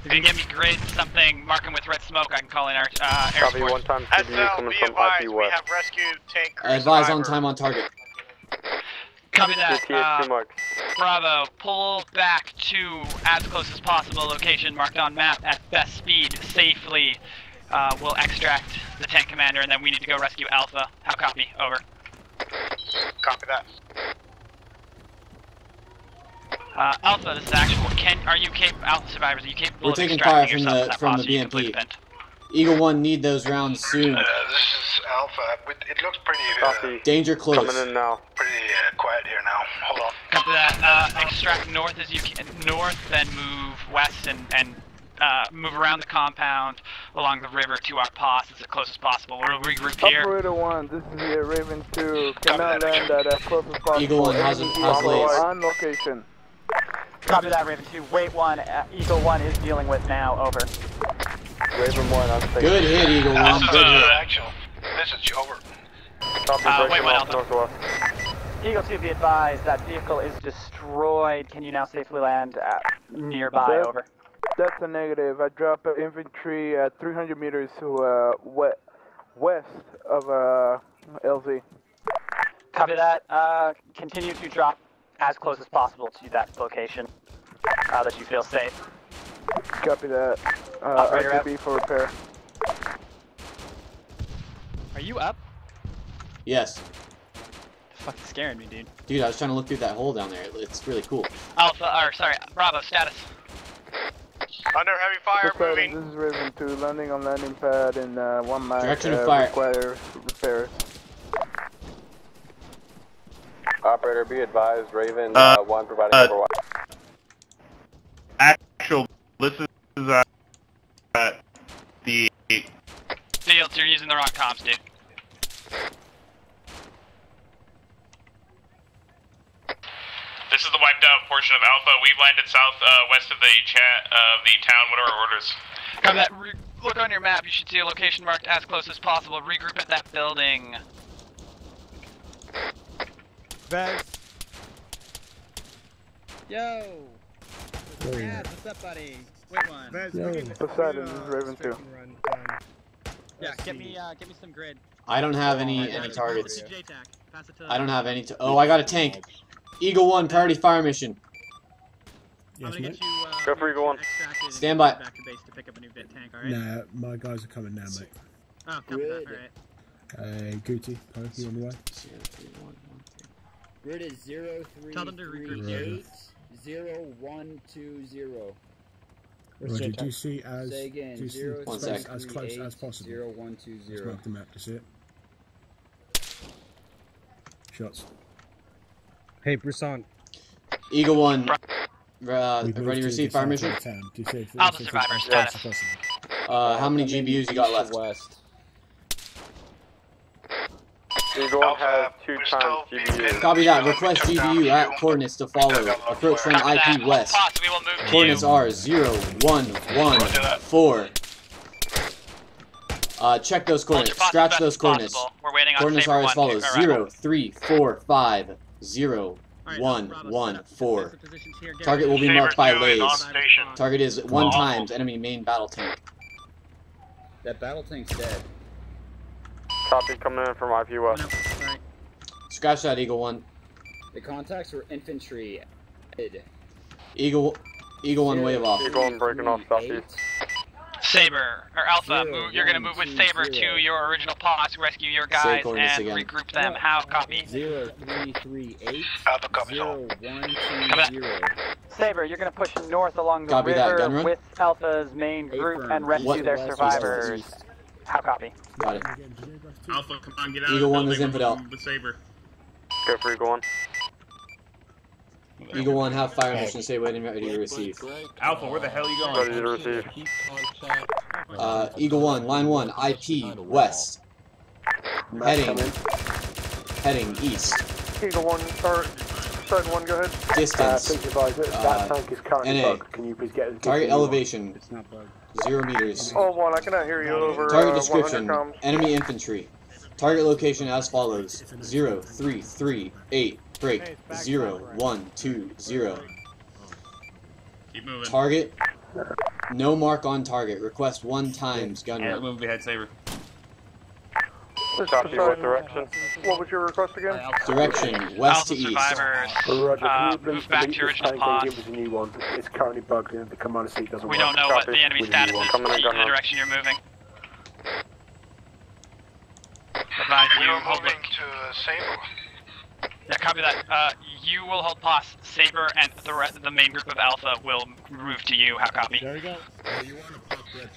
If you can give me grid something, marking with red smoke, I can call in our uh, air
Copy
support.
one time
SL,
coming from
advised,
IP
we
west.
have rescued tank crew
Advise on time on target.
Copy that. Uh. Bravo, pull back to as close as possible location marked on map at best speed safely. Uh, we'll extract the tank commander and then we need to go rescue Alpha. How copy? Over.
Copy that.
Uh, Alpha, this is actual. Can are you capable? Alpha survivors, are you capable
We're
of
taking
extracting
fire from the
that
from the
boss so you can complete
BMP. Eagle one need those rounds soon.
Uh, this is Alpha. It, it looks pretty, uh,
Danger close.
Coming in now.
pretty uh, quiet here now. Hold on.
Copy that. Uh, extract north as you can. North, then move west and and uh, move around the compound along the river to our pass as close as possible. We'll regroup here.
Operator 1, this is here, Raven 2. Cannot land at as close as possible.
Eagle one, how's it- how's
vehicle? On location.
Copy that, Raven 2. Wait one. Uh, Eagle 1 is dealing with now. Over.
Raven 1 on station.
Good hit, Eagle one.
Alpha
Good hit.
action. Message over.
Copy,
Uh,
break
wait,
him
what, Alpha?
Eagle 2, be advised that vehicle is destroyed. Can you now safely land at nearby?
Sir?
Over.
That's a negative. I drop uh, infantry at 300 meters to uh, we- west of uh, LZ.
Copy that. Uh, continue to drop as close as possible to that location uh, that you feel safe.
Copy that. Uh,
Operator out.
RTB for repair.
Are you up?
Yes.
Fucking scaring me, dude.
Dude, I was trying to look through that hole down there. It's really cool.
Alpha, or sorry, Bravo status.
Under heavy fire,
Poseidon,
moving.
this is Raven 2, landing on landing pad in uh, one mile.
Direction of
uh,
fire.
Require repairs.
Operator, be advised, Raven
Uh,
uh, 1 providing
uh,
overwatch.
Actual, this is uh, uh, the
Fields, you're using the wrong comms, dude.
This is the wiped out portion of Alpha. We've landed south uh, west of the chat of the town. What are our orders?
Copy that. Re- look on your map. You should see a location marked as close as possible. Regroup at that building.
Vez. Yo. Dad, what's up, buddy? Wait one.
Poseidon, this is Raven 2.
Yeah, get me, uh, get me some grid.
I don't have any
Pass
any targets.
JTAC. Pass it to.
I don't have any. T- oh, I got a tank. Eagle one priority fire mission.
I'm gonna get you. Uh,
Go for Eagle One.
Stand by.
Back to base to pick up a new bit tank. All right.
Nah, my guys are coming now, mate.
Oh, copy that. All right.
Hey, Gucci, Poe, you on the way?
Grid is zero three
Tell them to regroup
three
here.
eight zero one two zero.
Roger, do you see as,
Say again,
do you see
zero
One
space
sec.
as close as possible?
Zero one two
Let's
zero.
mark the map, that's it. Shots.
Hey, Brisson.
Eagle One, uh,
We've
ready
moved
to
to
receive
the
fire
south
mission?
of town. Do you see if
Alpha
if it's
survivor
as
status.
close as possible?
Uh, how many GBUs you got left?
West.
Eagle One has two times GBU.
Copy that. Request GBU at coordinates to follow. Approach from IP west.
Boss, we will move to
Coordinates are 0, 1, 1, 4. Uh, check those
Hold
coordinates. Scratch those
best
coordinates.
We're waiting on
Coordinates are as follows
to
0, 3, 4, 5, 0, 1, 1, 4. Target will be marked by lase. Target is one times enemy main battle tank.
That battle tank's dead.
Copy coming in from IP West.
Scratch that, Eagle 1.
The contacts were infantry.
Eagle, Eagle 1 wave off.
Eagle One breaking off southeast.
Saber or Alpha,
Zero,
move, you're gonna move with
two,
Saber
zero.
to your original pods, rescue your guys,
coordinates
and
again.
regroup them. How copy?
Zero three three eight
Alpha copies
zero
all.
that.
two zero.
Saber, you're going to push north along the
Copy
river
run.
with Alpha's main group
Affirm.
and rescue
What-
their survivors. How copy?
Got it.
Alpha, come on, get out
Eagle
of
one
the
is infidel.
With Saber.
Go for Eagle One.
Eagle 1, have fire mission. Stay waiting, ready to receive.
Alpha, where the hell are you going?
Ready to receive.
Uh, Eagle 1, line 1, IP west. Heading, heading east.
Eagle one, or Stud one, go ahead.
Uh,
Distance.
please advise that
Uh,
that tank is currently
NA.
bugged. Can you please get
Target elevation,
It's not bugged.
0 meters.
Oh, one, I cannot hear you over
Target
uh,
description,
100
enemy infantry. Target location as follows. 0, 3, 3, 8, break. 0, 1, 2, 0.
Keep moving.
Target, no mark on target. Request one times gun
Yeah,
run.
move ahead, Saber.
Copy what direction?
What was your request again?
Direction, west
Alpha
to east.
survivors,
Roger,
uh, move back to
delete
your original pod.
give us a new one? It's currently bugged and the commander seat doesn't
We
work.
don't know what the enemy status is
in,
in the direction you're moving. Advise
We
you
are
hold
moving
look.
to uh, Saber.
Yeah, copy that. Uh, you will hold pos. Saber and the rest, the main group of Alpha will move to you. How copy?
There you go.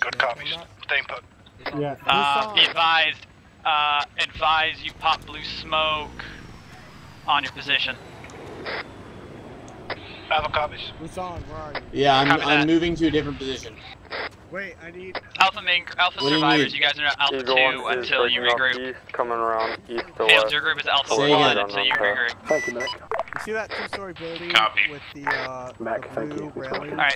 Good copies. Staying put.
Yeah.
Uh, be advised. Uh, advise you pop blue smoke on your position.
Alpha copies.
Busan, where are you?
Yeah, I'm, I'm moving to a different position.
Wait, I need.
Alpha main, Alpha
What do you
survivors. You guys are at Alpha
Eagle
two until you
breaking off
regroup.
east, coming around east to
Fields,
west.
your group is Alpha
Say
one
again.
until you regroup.
Thank you, Mac.
You see that two-story building
Copy.
with the uh,
Mac,
the
thank
blue
you.
railing?
All right,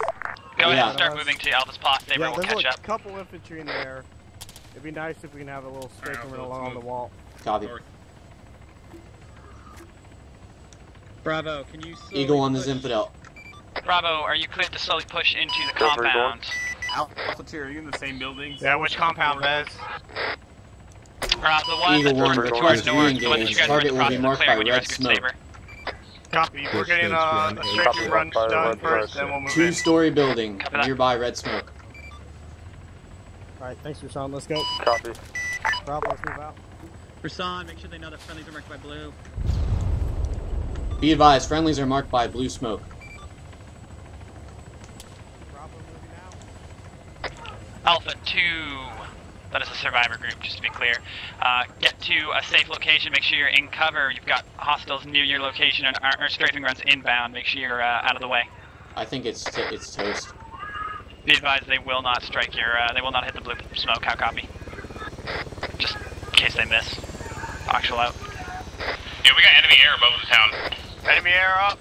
go ahead
Yeah.
and start moving to Alpha's pos. Saber
Yeah,
will
there's
catch
a
up.
couple infantry in there. It'd be nice if we can have a little space
Alright,
moving
let's
along the
move.
wall.
Copy.
Bravo, can you slowly
Eagle 1 is
push-
infidel.
Bravo, are you cleared to slowly push into the
Go for it,
compound?
Alpha are you in the same buildings?
Yeah, which compound, Bez?
Uh, the one
Eagle
that's
1,
towards
request
north, the one that you
re-engage.
guys were
Target
in the
will be
process of
marked by
clearing when you
red
rescued
smoke.
Saber.
Copy. We're getting uh, a strafing run
By the
done
red
first,
smoke.
then we'll move in.
Two-story building,
Copy that.
nearby red smoke.
Alright, thanks, Rashawn. Let's go.
Copy.
Bravo, let's move out.
Rasan, make sure they know that friendlies are marked by blue.
Be advised, friendlies are marked by blue smoke.
Bravo moving out.
Alpha 2, that is a survivor group, just to be clear. Uh, get to a safe location, make sure you're in cover. You've got hostiles near your location and our, our strafing runs inbound. Make sure you're uh, out of the way.
I think it's t- it's toast.
Be advised they will not strike your, uh, they will not hit the blue smoke. How copy? Just in case they miss. Actual out.
Yeah, we got enemy air above the town.
Enemy air up.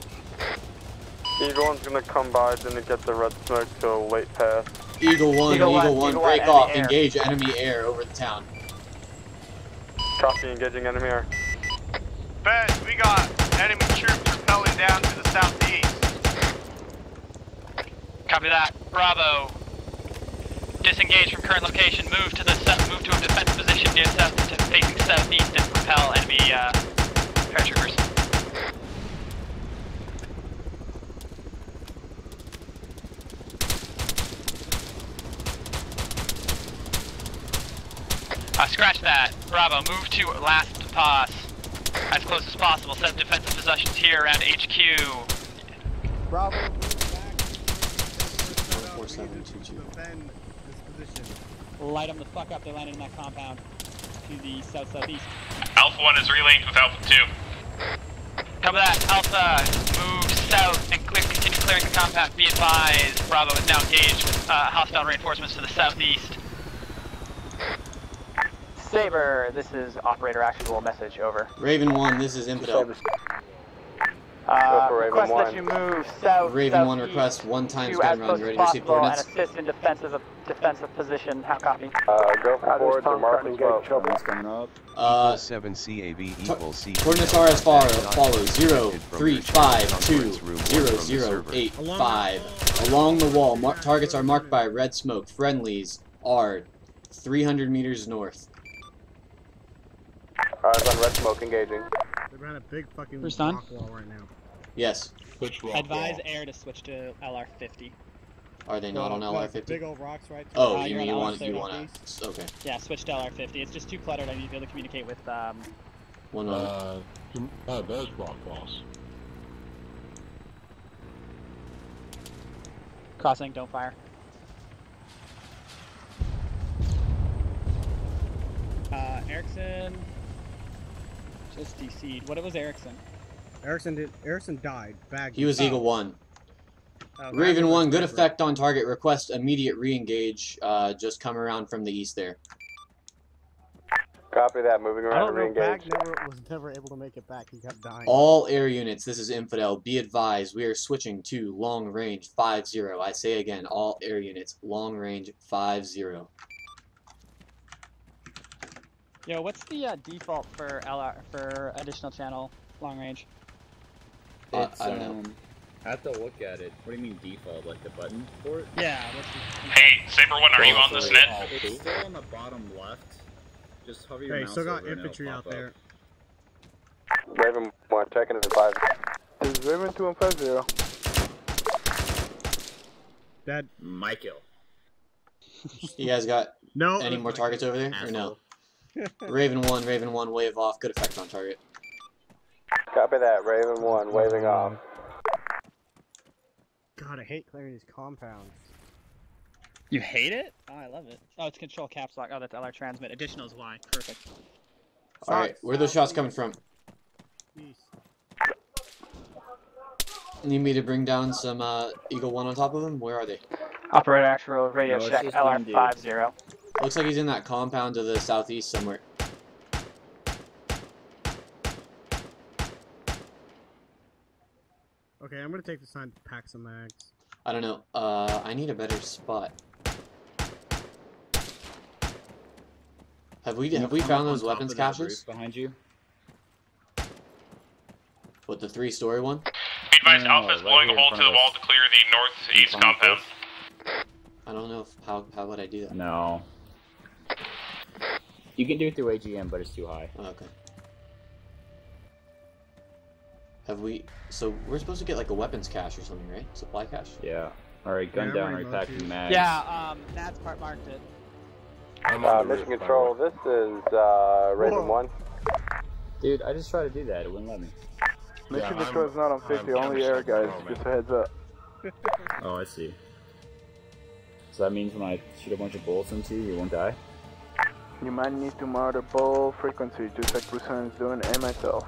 Eagle One's gonna come by, didn't get the red smoke till late pass.
Eagle 1,
Eagle
Eagle,
one,
1, break
one,
off,
enemy air.
engage enemy air over the town.
Copy, engaging enemy air.
Vez, we got enemy troops repelling down to the southeast.
Copy that. Bravo. Disengage from current location. Move to the south. Move to a defensive position near south, to facing southeast, and propel enemy uh, paratroopers. That. Bravo, move to last pass. As close as possible. Set defensive possessions here around HQ.
Bravo.
4722.
Light them the fuck up. They landed in that compound to the south southeast.
Alpha 1 is relinked with Alpha 2.
Cover that. Alpha, move south and clear, continue clearing the compound. Be advised, Bravo is now engaged with uh, hostile reinforcements to the southeast.
Saber, this is operator actual message, over.
Raven 1, this is Infidel.
Uh,
for Raven
request that you move south,
Raven 1
southeast
request, one time
to
scan
as
run.
close
You ready to receive
possible and assist in defensive defensive position. How copy?
Uh, go for
Uh,
forwards or
there's
mark smoke.
Coming up.
Uh,
7 CAV equals C.
Coordinates are as follow, follows: zero, three, five, two,
room, one
zero,
from the
zero, eight, five. Along the wall, mar- targets are marked by red smoke. Friendlies are 300 meters north.
Eyes on red smoke engaging.
They're behind a big fucking
First on.
rock wall right now.
Yes.
Advise air to switch to LR50.
Are they not on
The- the
LR50?
Big old rocks right to
Oh,
Uh,
you mean you want you want to? Okay.
Yeah, switch to LR50. It's just too cluttered. I need to be able to communicate with um,
One moment.
Uh, there's rock walls.
crossing. Don't fire. Uh, Erickson just DC'd. What it was Erickson?
Erickson did. Erickson died. Bag.
He was
Oh.
Eagle One.
Oh,
Raven One, good effect on target. Request immediate re-engage. Uh, just come around from the east there.
Copy that. Moving
I
around
don't
to
know. Bag
re-engage.
never was never able to make it back. He kept dying.
All air units, this is Infidel. Be advised, we are switching to long range 5-0. I say again, all air units, long range 5-0.
Yo, what's the uh, default for LR for additional channel long range?
Uh,
It's,
I don't know.
um, I have to look at it. What do you mean default? Like the button for it?
Yeah. What's the,
Hey, Saber 1, are you on this net?
It's still on the bottom left. Just hover your
Hey,
mouse
still got
over and it'll
infantry out
pop up.
there.
Raven one checking it at five.
This is Raven 2150.
Dead.
Michael. *laughs*
You guys got
No.
any more targets over there? Or no?
Asshole.
Raven 1, Raven 1, wave off. Good effect on target.
Copy that. Raven one waving off.
God, I hate clearing these compounds.
You hate it? Oh, I love it. Oh, it's control caps lock. Oh, that's LR transmit. Additional is Y. Perfect.
Alright, where are those shots coming from?
East.
Need me to bring down some uh, Eagle 1 on top of them? Where are they?
Operator actual radio
No, it's
check
just.
LR50.
Looks like he's in that compound to the southeast somewhere.
Okay, I'm gonna take this time to pack some mags.
I don't know. Uh, I need a better spot. Have we
you
have we found those weapons caches?
behind you?
What the three story one?
Be advised,
No, no,
Alpha is
right
blowing a hole to the
of
wall to clear the northeast
In front of
compound.
I don't know if, how how would I do that.
No. You can do it through AGM, but it's too high.
Oh, okay. Have we? So we're supposed to get like a weapons cache or something, right? Supply cache.
Yeah. Alright, gun
Yeah,
down,
I'm
repacking
remote.
mags.
Yeah. Um, that's part marked it.
I'm
Uh, mission
roof, by the
control.
way.
This is uh, Raven
Whoa.
one.
Dude, I just tried to do that. It wouldn't let me.
Mission
I'm-
control is not on
I'm
50, only air guys.
side, man.
Just a heads up.
Oh, I see. So that means when I shoot a bunch of bullets into you, you won't die?
You might need to monitor both frequency just like Busan is doing, and myself.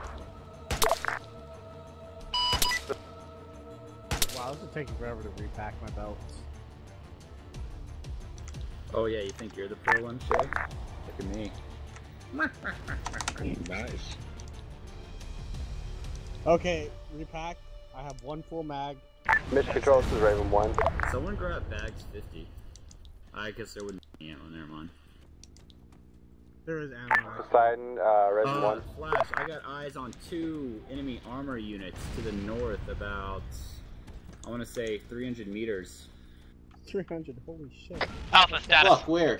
Wow, this is taking forever to repack my belts.
Oh yeah, you think you're the pro one, Shay? Look at me. *laughs*
Nice.
Okay, repack. I have one full mag.
Mission control. This is Raven one.
Someone grab bags 50. I guess there wouldn't be ammo, never mind.
There is ammo.
Poseidon. Uh, Raven
Uh,
one.
Flash, I got eyes on two enemy armor units to the north about, I want to say 300 meters.
300, holy shit.
Alpha status.
Fuck, where?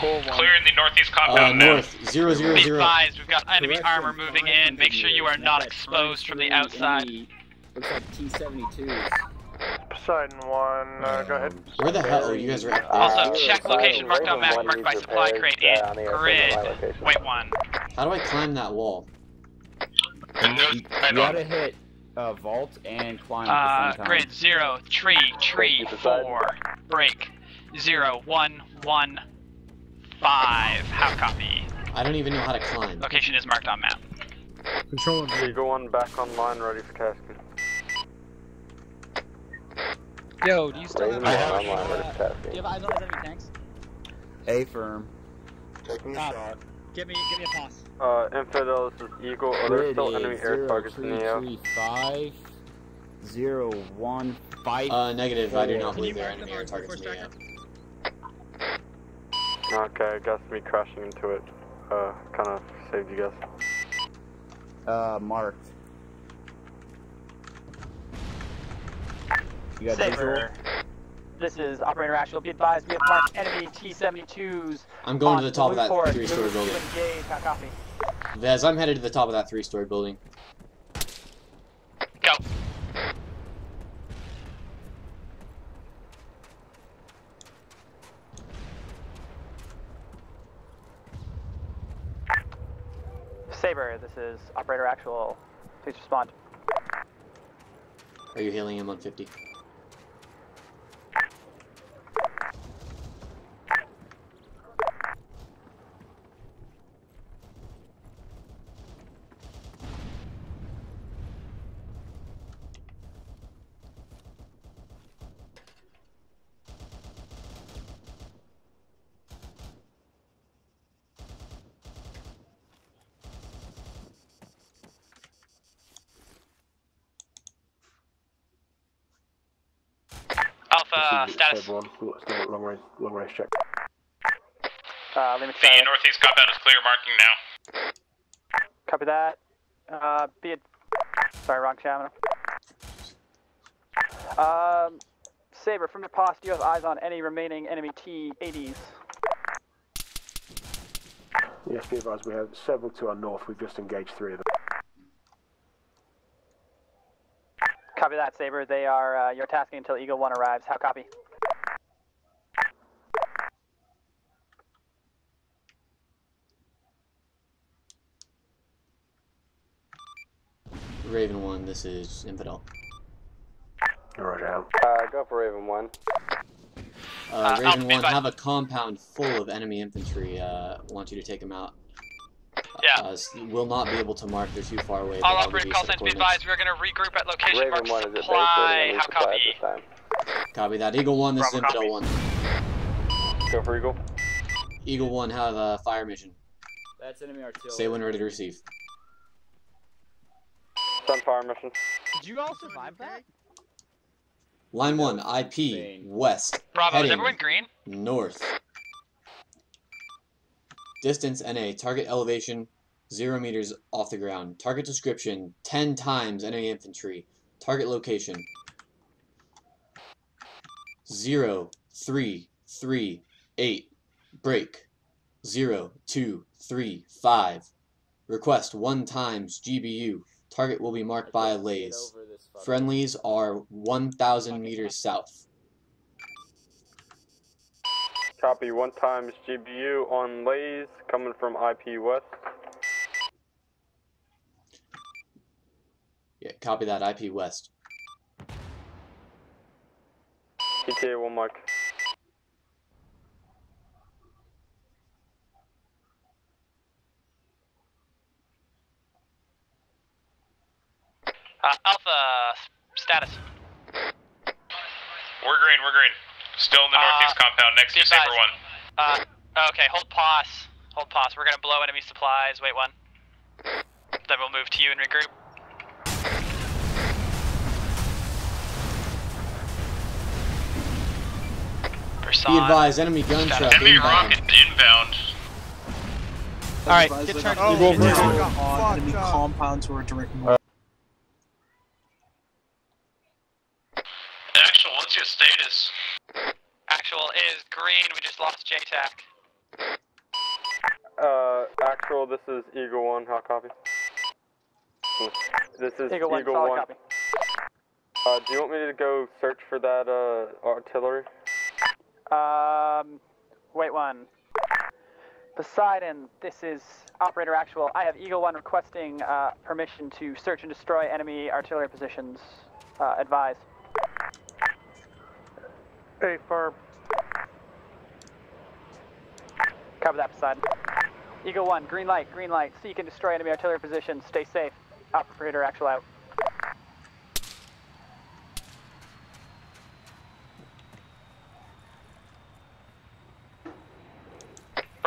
Clearing the northeast
Uh,
compound now.
north zero zero
Be
zero.
advised, we've got enemy
Correction,
armor moving in. Make sure you are not exposed from the outside.
enemy- Looks like T-72s.
Poseidon 1, uh, go ahead.
Where the hell? Oh, you guys are up there.
Also, check location marked on map marked by supply crate in grid. Wait one.
How do I climb that wall?
You, you gotta hit uh, vault and climb at
Uh,
the same time.
grid zero, tree, tree, four, break, zero, one, one, five. How copy?
I don't even know how to climb.
Location is marked on map.
Control Eagle 1 back online, ready for tasking.
Yo, do you still have,
Raven
uh,
one online, ready for
do
tasking.
you have eyes on those enemy tanks?
A firm.
Taking
Top.
shot.
Give me, give me a toss.
Uh, Infidel, this is Eagle. Are there
Grid
still
is
enemy air
zero,
targets in
three,
the air?
three, five, zero, one, five.
Uh, negative. I do not
four.
believe there are enemy air targets in the air.
Okay, I guess me crashing into it, uh, kind of saved you guys.
Uh, marked. You got visual?
Saber. This is Operator Actual. Be advised, we have marked enemy T-72s.
I'm going to the top of that three-story building.
Engage. How copy?
Vez, I'm headed to the top of that three-story building.
Go.
Saber, this is Operator Actual. Please respond.
Are you hailing him on 50?
Alpha status.
Everyone, long range, long range check.
Uh, Lima
The northeast compound is clear, marking now.
Copy that. Uh, be it. Sorry, wrong channel. Um, Saber, from your post, do you have eyes on any remaining enemy T-80s?
Yes, be advised, we have several to our north. We've just engaged three of them.
Copy that, Saber. They are uh, you're tasking until Eagle One arrives. How copy?
Raven 1, this is Infidel.
Roger. out.
Uh, go for Raven 1.
Uh, Raven
Alpha,
1, have a compound full of enemy infantry. Uh, want you to take them out.
Yeah.
Uh, s- will not be able to mark, they're too far away.
All
I'll
operator
give you
call signs be advised. We're gonna regroup at location
Raven
marked
1 is at base
supply. How
supplies
copy?
this.
Copy that. Eagle 1, this is
Bravo
Infidel 1.
Go for Eagle.
Eagle 1, have a fire mission.
That's enemy artillery.
Say when ready to receive.
Sunfire mission.
Did you all survive that?
Line 1, IP, west.
Bravo, is everyone green?
North. Distance NA, target elevation 0 meters off the ground. Target description 10 times enemy infantry. Target location 0, 3, 3, 8. Break 0, 2, 3, 5. Request 1 times GBU. Target will be marked by a lase. Friendlies are 1,000 meters south.
Copy one times GBU on lase coming from IP West.
Yeah, copy that. IP west.
ETA one mark.
Uh, Alpha status.
We're green, we're green. Still in the northeast compound, next
be
to Saber
advised.
1.
Uh, okay, hold pos. Hold pos. We're gonna blow enemy supplies. Wait one. Then we'll move to you and regroup.
Be advised, enemy gun truck
Enemy
inbound.
rocket inbound.
Alright, get turned
Oh,
get
we're
turned
on
on.
enemy compounds or direct north.
Actual, what's your status?
Actual is green. We just lost JTAC.
Uh, actual, this is Eagle 1, hot copy. This is
Eagle
Eagle,
1, solid
1.
copy.
Uh, do you want me to go search for that uh, artillery?
Um, wait one. Poseidon, this is Operator Actual. I have Eagle 1 requesting uh, permission to search and destroy enemy artillery positions. Uh, advise.
Hey, firm.
Cover that, Poseidon. Eagle 1, green light, green light. Seek and destroy enemy artillery positions. Stay safe. Operator Actual out.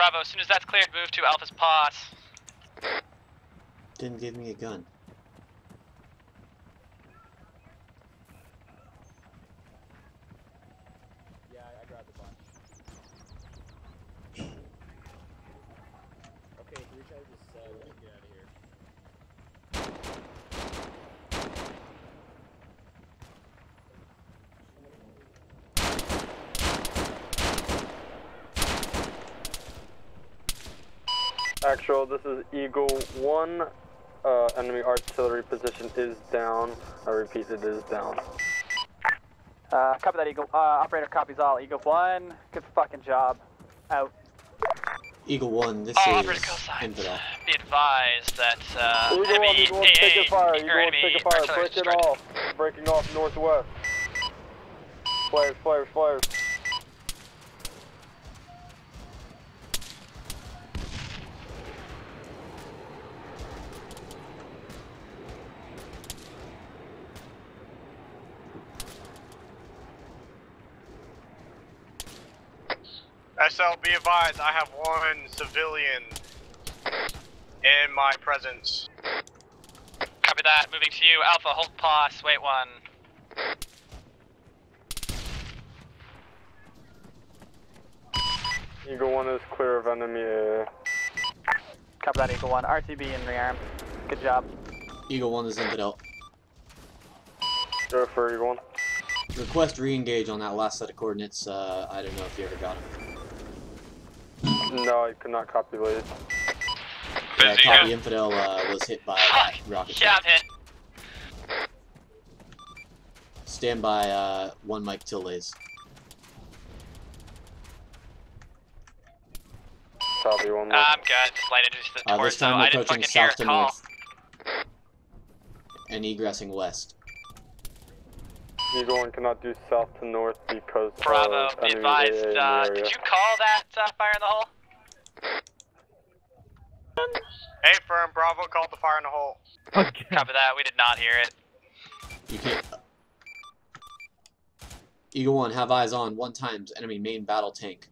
Bravo, as soon as that's cleared, move to Alpha's Pass.
Didn't give me a gun.
Yeah, I grabbed a bunch. Okay, three charges set. Let me get out of here.
Actual, this is Eagle 1. Uh, enemy artillery position is down. I repeat, it is down.
Uh, copy that, Eagle. Uh, operator copies all. Eagle 1, good fucking job. Out.
Eagle 1, this
All
is
operators.
Infidel.
Be advised that uh,
Eagle 1,
enemy
Eagle
AA
taking fire. Eagle
enemy
taking fire.
artillery
Breaking
destroyed.
off. Breaking off northwest. Flares, flares, flares.
SL, be advised, I have one civilian in my presence.
Copy that. Moving to you. Alpha, hold pass, Wait one.
Eagle 1 is clear of enemy AA.
Copy that, Eagle 1. RTB in rearm. Good job.
Eagle 1 is Infidel.
Go for Eagle 1.
Request re-engage on that last set of coordinates. Uh, I don't know if you ever got them.
No, I could not copy copulate.
Yeah, copy Infidel uh, was hit by that rocket.
Yeah, I'm hit.
Stand by uh, one mic till lase.
Copy one.
I'm good. Light into the
Uh, this time
I didn't
approaching south
a
to north. And egressing west.
Eagle 1 cannot do south to north because
Bravo,
of
be
enemy
advised.
AA in the
Uh, did you call that uh, fire in the hole?
Hey, firm, Bravo called the fire in the hole.
Copy that. We did not hear it.
You can't. Eagle 1, have eyes on. One times enemy main battle tank.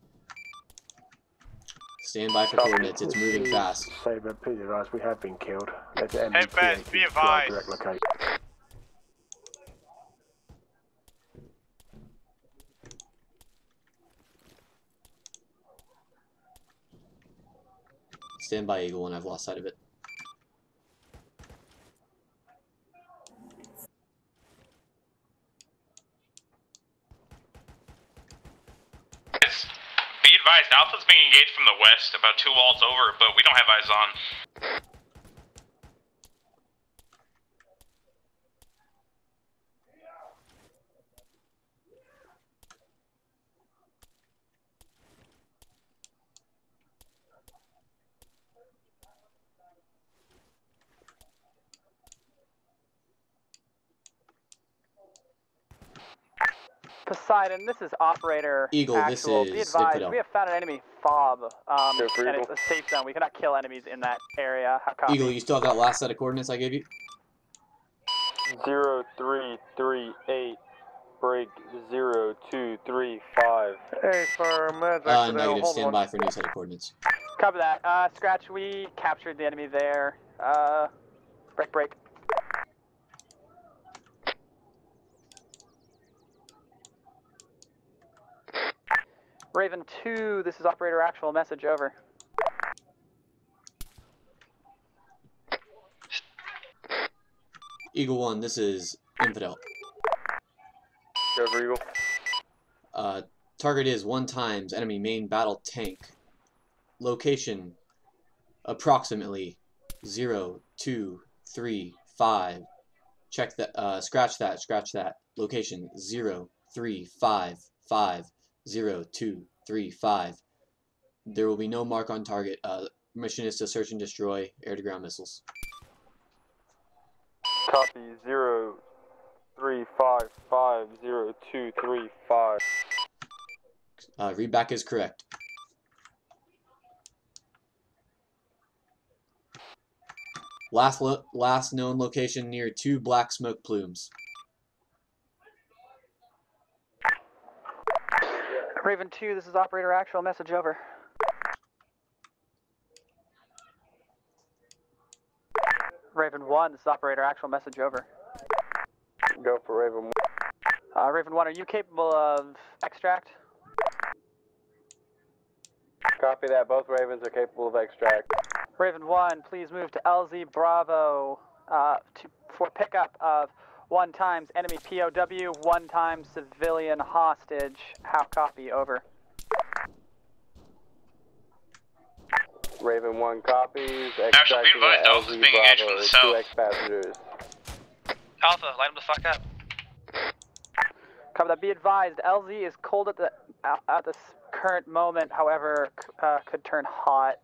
Stand by for coordinates. It's moving fast.
Saber, please advise we have been killed. Let's
Hey, Vez, be advised.
Stand by, Eagle 1. I've lost sight of it.
Be advised, Alpha's being engaged from the west, about two walls over, but we don't have eyes on.
Poseidon, this is operator
Eagle, this
actual. Be
is
advised,
Infidel.
we have found an enemy fob, um,
Go
and it's a safe zone. We cannot kill enemies in that area. How copy?
Eagle, you still have that last set of coordinates I gave you?
Zero three three eight break zero two three five.
Hey, firm. That's
Uh,
actually
negative.
hold
Stand by for new set of coordinates.
Copy that. Uh, Scratch, we captured the enemy there. Uh, break, break. Raven 2, this is operator actual message over.
Eagle 1, this is Infidel.
Go for Eagle.
Uh, target is one times enemy main battle tank. Location approximately zero two three five Check that. Uh, scratch that. Scratch that. Location zero three five five zero two three five. There will be no mark on target. Uh, mission is to search and destroy air-to-ground missiles.
Copy zero three five five zero two three five.
Uh, read back is correct. Last lo last known location near two black smoke plumes.
Raven 2, this is operator actual, message over. Raven 1, this is operator actual, message over.
Go for Raven 1.
Uh, Raven 1, are you capable of extract?
Copy that. Both Ravens are capable of extract.
Raven 1, please move to LZ Bravo uh, to, for pickup of one times enemy POW, one times civilian hostage. How copy? Over.
Raven 1 copies.
Actually,
Extracting
be advised,
at
Alpha's
LZ
being engaged
Bravo.
from the
Two
south.
ex-passengers.
Alpha, light him the fuck up.
Copy that. Be advised, LZ is cold at the at this current moment. However, uh, could turn hot.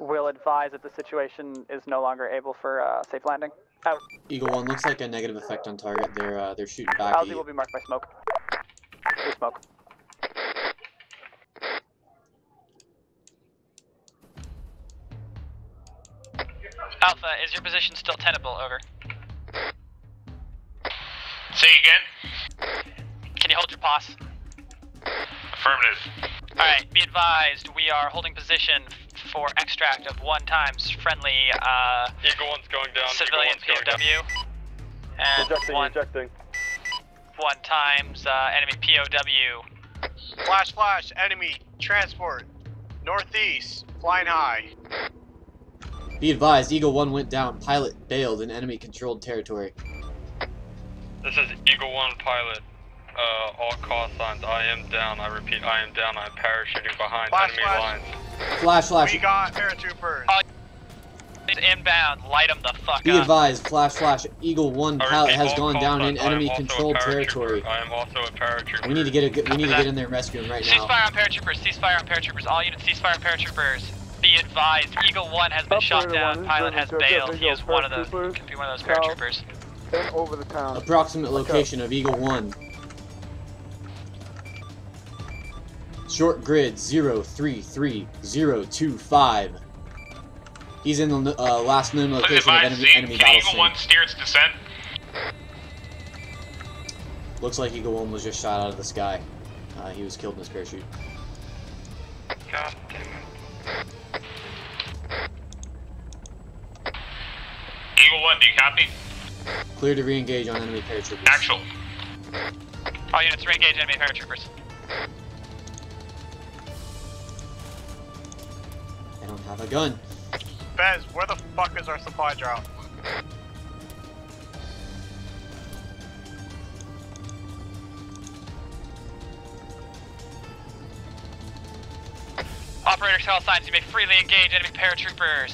Will advise if the situation is no longer able for uh, safe landing. Out.
Eagle One looks like a negative effect on target. They're uh, they're shooting back Algae
will be marked by smoke. Blue smoke.
Alpha, is your position still tenable? Over.
Say again.
Can you hold your pos?
Affirmative.
Alright, be advised, we are holding position for extract of one times friendly uh,
Eagle 1's going down.
civilian
Eagle 1's going.
POW. And
Ejecting,
one,
ejecting.
one times uh, enemy POW.
Flash, flash, enemy, transport, northeast, flying high.
Be advised, Eagle One went down. Pilot bailed in enemy-controlled territory.
This is Eagle 1 pilot. Uh, all call signs, I am down. I repeat, I am down. I'm parachuting behind
Flash,
enemy
flash.
lines.
Flash, flash.
We got paratroopers.
He's inbound, light him the fuck
Be
up.
advised, flash, flash. Eagle One
I
pilot has gone down in
signs, I am also a
enemy-controlled territory.
I am also a paratrooper.
We need to get a good- we need to get in there and rescue him right now.
Ceasefire on paratroopers, ceasefire on paratroopers, all units ceasefire on paratroopers. Be advised, Eagle 1 has been shot down,
one,
pilot has bailed, he is one of those,
paratroopers.
could be one of those paratroopers.
Over the town.
Approximate location of Eagle One. Short grid 033025. He's in the uh, last known location of enemy, enemy
can
battle
Eagle
scene.
1 steer its descent?
Looks like Eagle One was just shot out of the sky. Uh, he was killed in his parachute.
God damn it.
Eagle 1, do you copy?
Clear to re-engage on enemy paratroopers.
Actual.
All units re-engage enemy paratroopers.
Don't have a gun.
Vez, where the fuck is our supply drop?
Operator call signs, you may freely engage enemy paratroopers.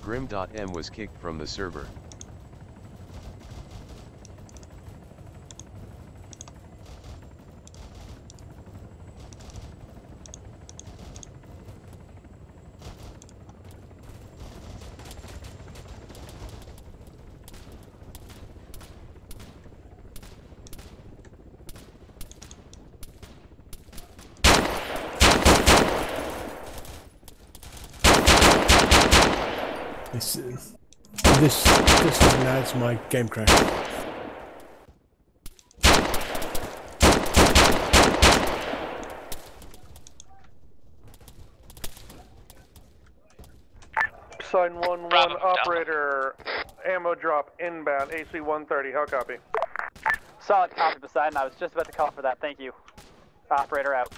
Grim.m was kicked from the server.
This, this, this is now it's my game crash.
Sign 1 1
Bravo,
operator, ammo drop inbound, AC 130. How copy?
Solid copy, Poseidon. I was just about to call for that. Thank you. Operator out.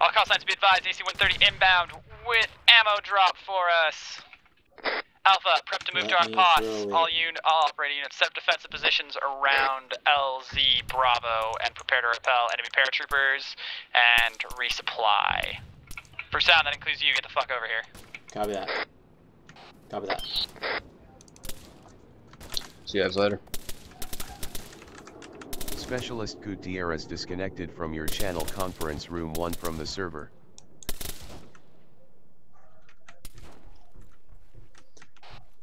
All call signs be advised, AC-130 inbound with ammo drop for us. Alpha, prep to move to
Let
our
me
POS. All, un- all operating units set defensive positions around LZ Bravo and prepare to repel enemy paratroopers and resupply. For sound, that includes you. Get the fuck over here.
Copy that. Copy that.
See you guys later.
Specialist Gutierrez disconnected from your channel conference room 1 from the server.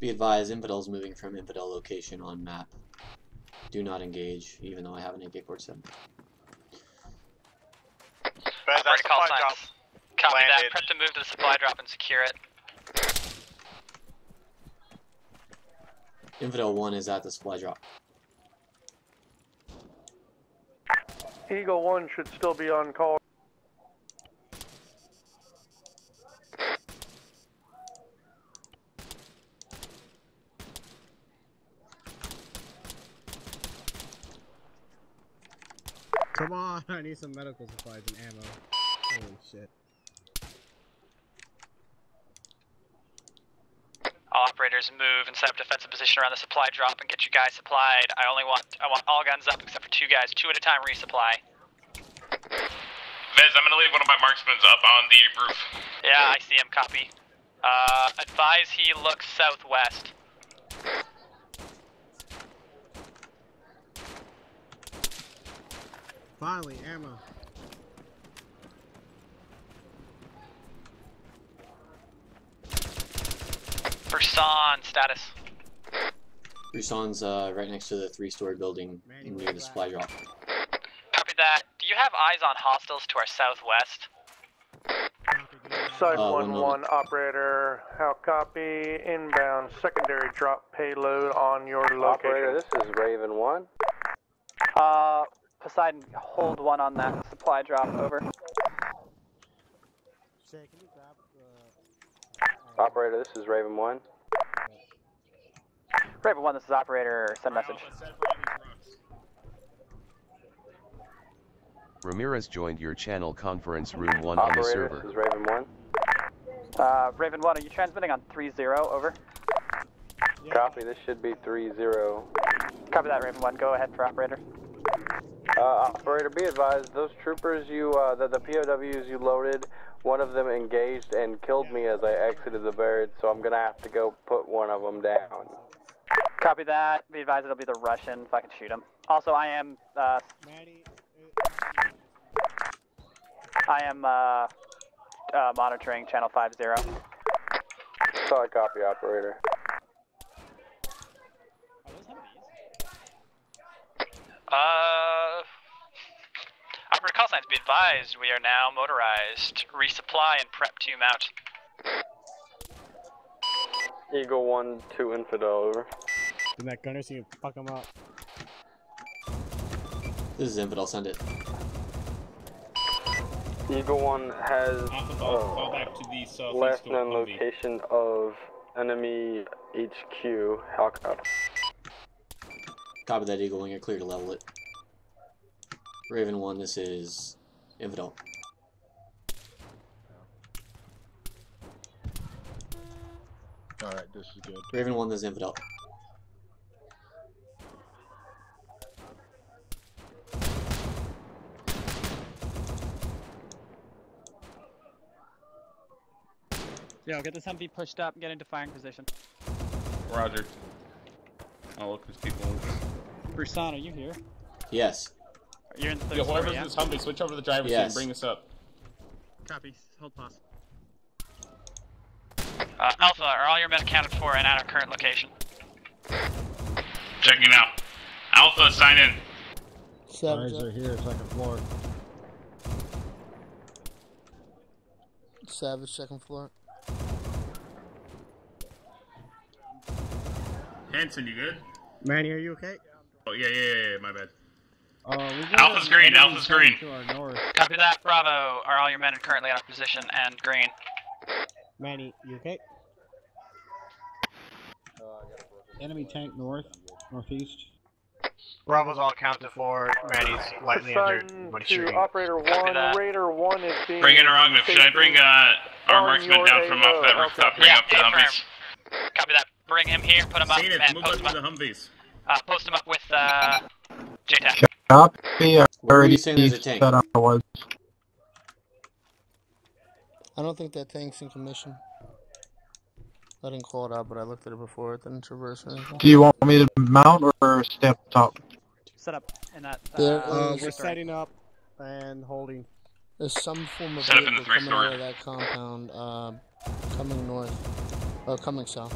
Be advised, Infidel's moving from Infidel location on map. Do not engage, even though I have an AK-47.
Operator call
supply drop
signs. Copy that. Prep to move to the supply drop and secure it.
Infidel 1 is at the supply drop.
Eagle 1 should still be on call.
Come on, *laughs* I need some medical supplies and ammo. Holy shit.
Operators move and set up defensive position around the supply drop and get you guys supplied. I only want I want all guns up except for two guys, two at a time resupply.
Vez, I'm gonna leave one of my marksmen up on the roof.
Yeah, I see him. Copy. Uh, advise he looks southwest.
Finally, ammo.
Bursan status.
Rusan's uh, right next to the three-story building near the supply drop.
Copy that. Do you have eyes on hostiles to our southwest?
Side
Uh,
1
one
1 operator, how copy? Inbound secondary drop payload on your
Operator,
location.
this is Raven 1.
Uh, Poseidon, hold one on that supply drop, over.
Shay, can you grab the...
Operator, this is Raven 1.
Raven 1, this is operator, send message.
Ramirez joined your channel conference room 1 on the
Operator,
server.
this is Raven 1.
Uh, Raven 1, are you transmitting on 3-0, over?
Copy, this should be 3-0.
Copy that, Raven 1, go ahead for operator.
Uh, operator, be advised, those troopers you, uh, the, the POWs you loaded, one of them engaged and killed me as I exited the barracks, so I'm gonna have to go put one of them down.
Copy that, be advised it'll be the Russian, if I can shoot him. Also, I am, uh... I am, uh, uh, monitoring channel 5-0.
Solid copy, operator.
Uh, operator call signs. Be advised, we are now motorized. Resupply and prep to mount.
Eagle 1 2 Infidel, over.
Send that gunner so you can fuck him up.
This is Infidel, send it.
Eagle 1 has
fall
uh,
back to the southeast
last known location of enemy HQ. How copy?
Copy that, Eagle, when you're clear to level it. Raven 1, this is Infidel.
Alright, this is good.
Raven 1, this is Infidel.
Yo, get this Humvee pushed up and get into firing position.
Roger. Oh, look, there's people.
Brusan, are you here?
Yes.
You're in the third
Yo,
story,
whoever's
yeah?
in this Humvee, switch over to the driver's seat and bring this up.
Copy. Hold pos.
Uh, Alpha, are all your men accounted for and at our current location?
Checking now. Alpha, sign in.
Eyes are here, second floor.
Savage, second floor.
Hanson, you good?
Manny, are you okay?
Oh, yeah, yeah, yeah, yeah, my bad.
Uh,
Alpha's green, Alpha's green.
To our north.
Copy that, Bravo. Are all your men currently on our position and green?
Manny, you okay? Enemy tank north, northeast.
Bravo's all accounted for. Manny's lightly injured,
Poseidon
but he's
to
shooting.
operator
Copy
1,
that.
Raider 1 is being...
Bring in Arognev. Should I bring uh, our marksman down from off that
AO,
rooftop?
okay.
Bring
Yeah,
up the. Humvees.
Copy that. Bring him here. Put him up
Seen it.
and
Move
post
up
him
to
up.
the Humvees.
Uh, post him up with uh, JTAC.
Copy. I
Where were you
already
saying there's
said I was.
I don't think that tank's in commission. I didn't call it out, but I looked at it before. It didn't traverse or anything.
Do you want me to mount or step up top?
Set up in that.
There
Uh,
We're setting up and holding.
There's some form of
Set up in the
vehicle coming out of that compound, uh, coming north, or coming south.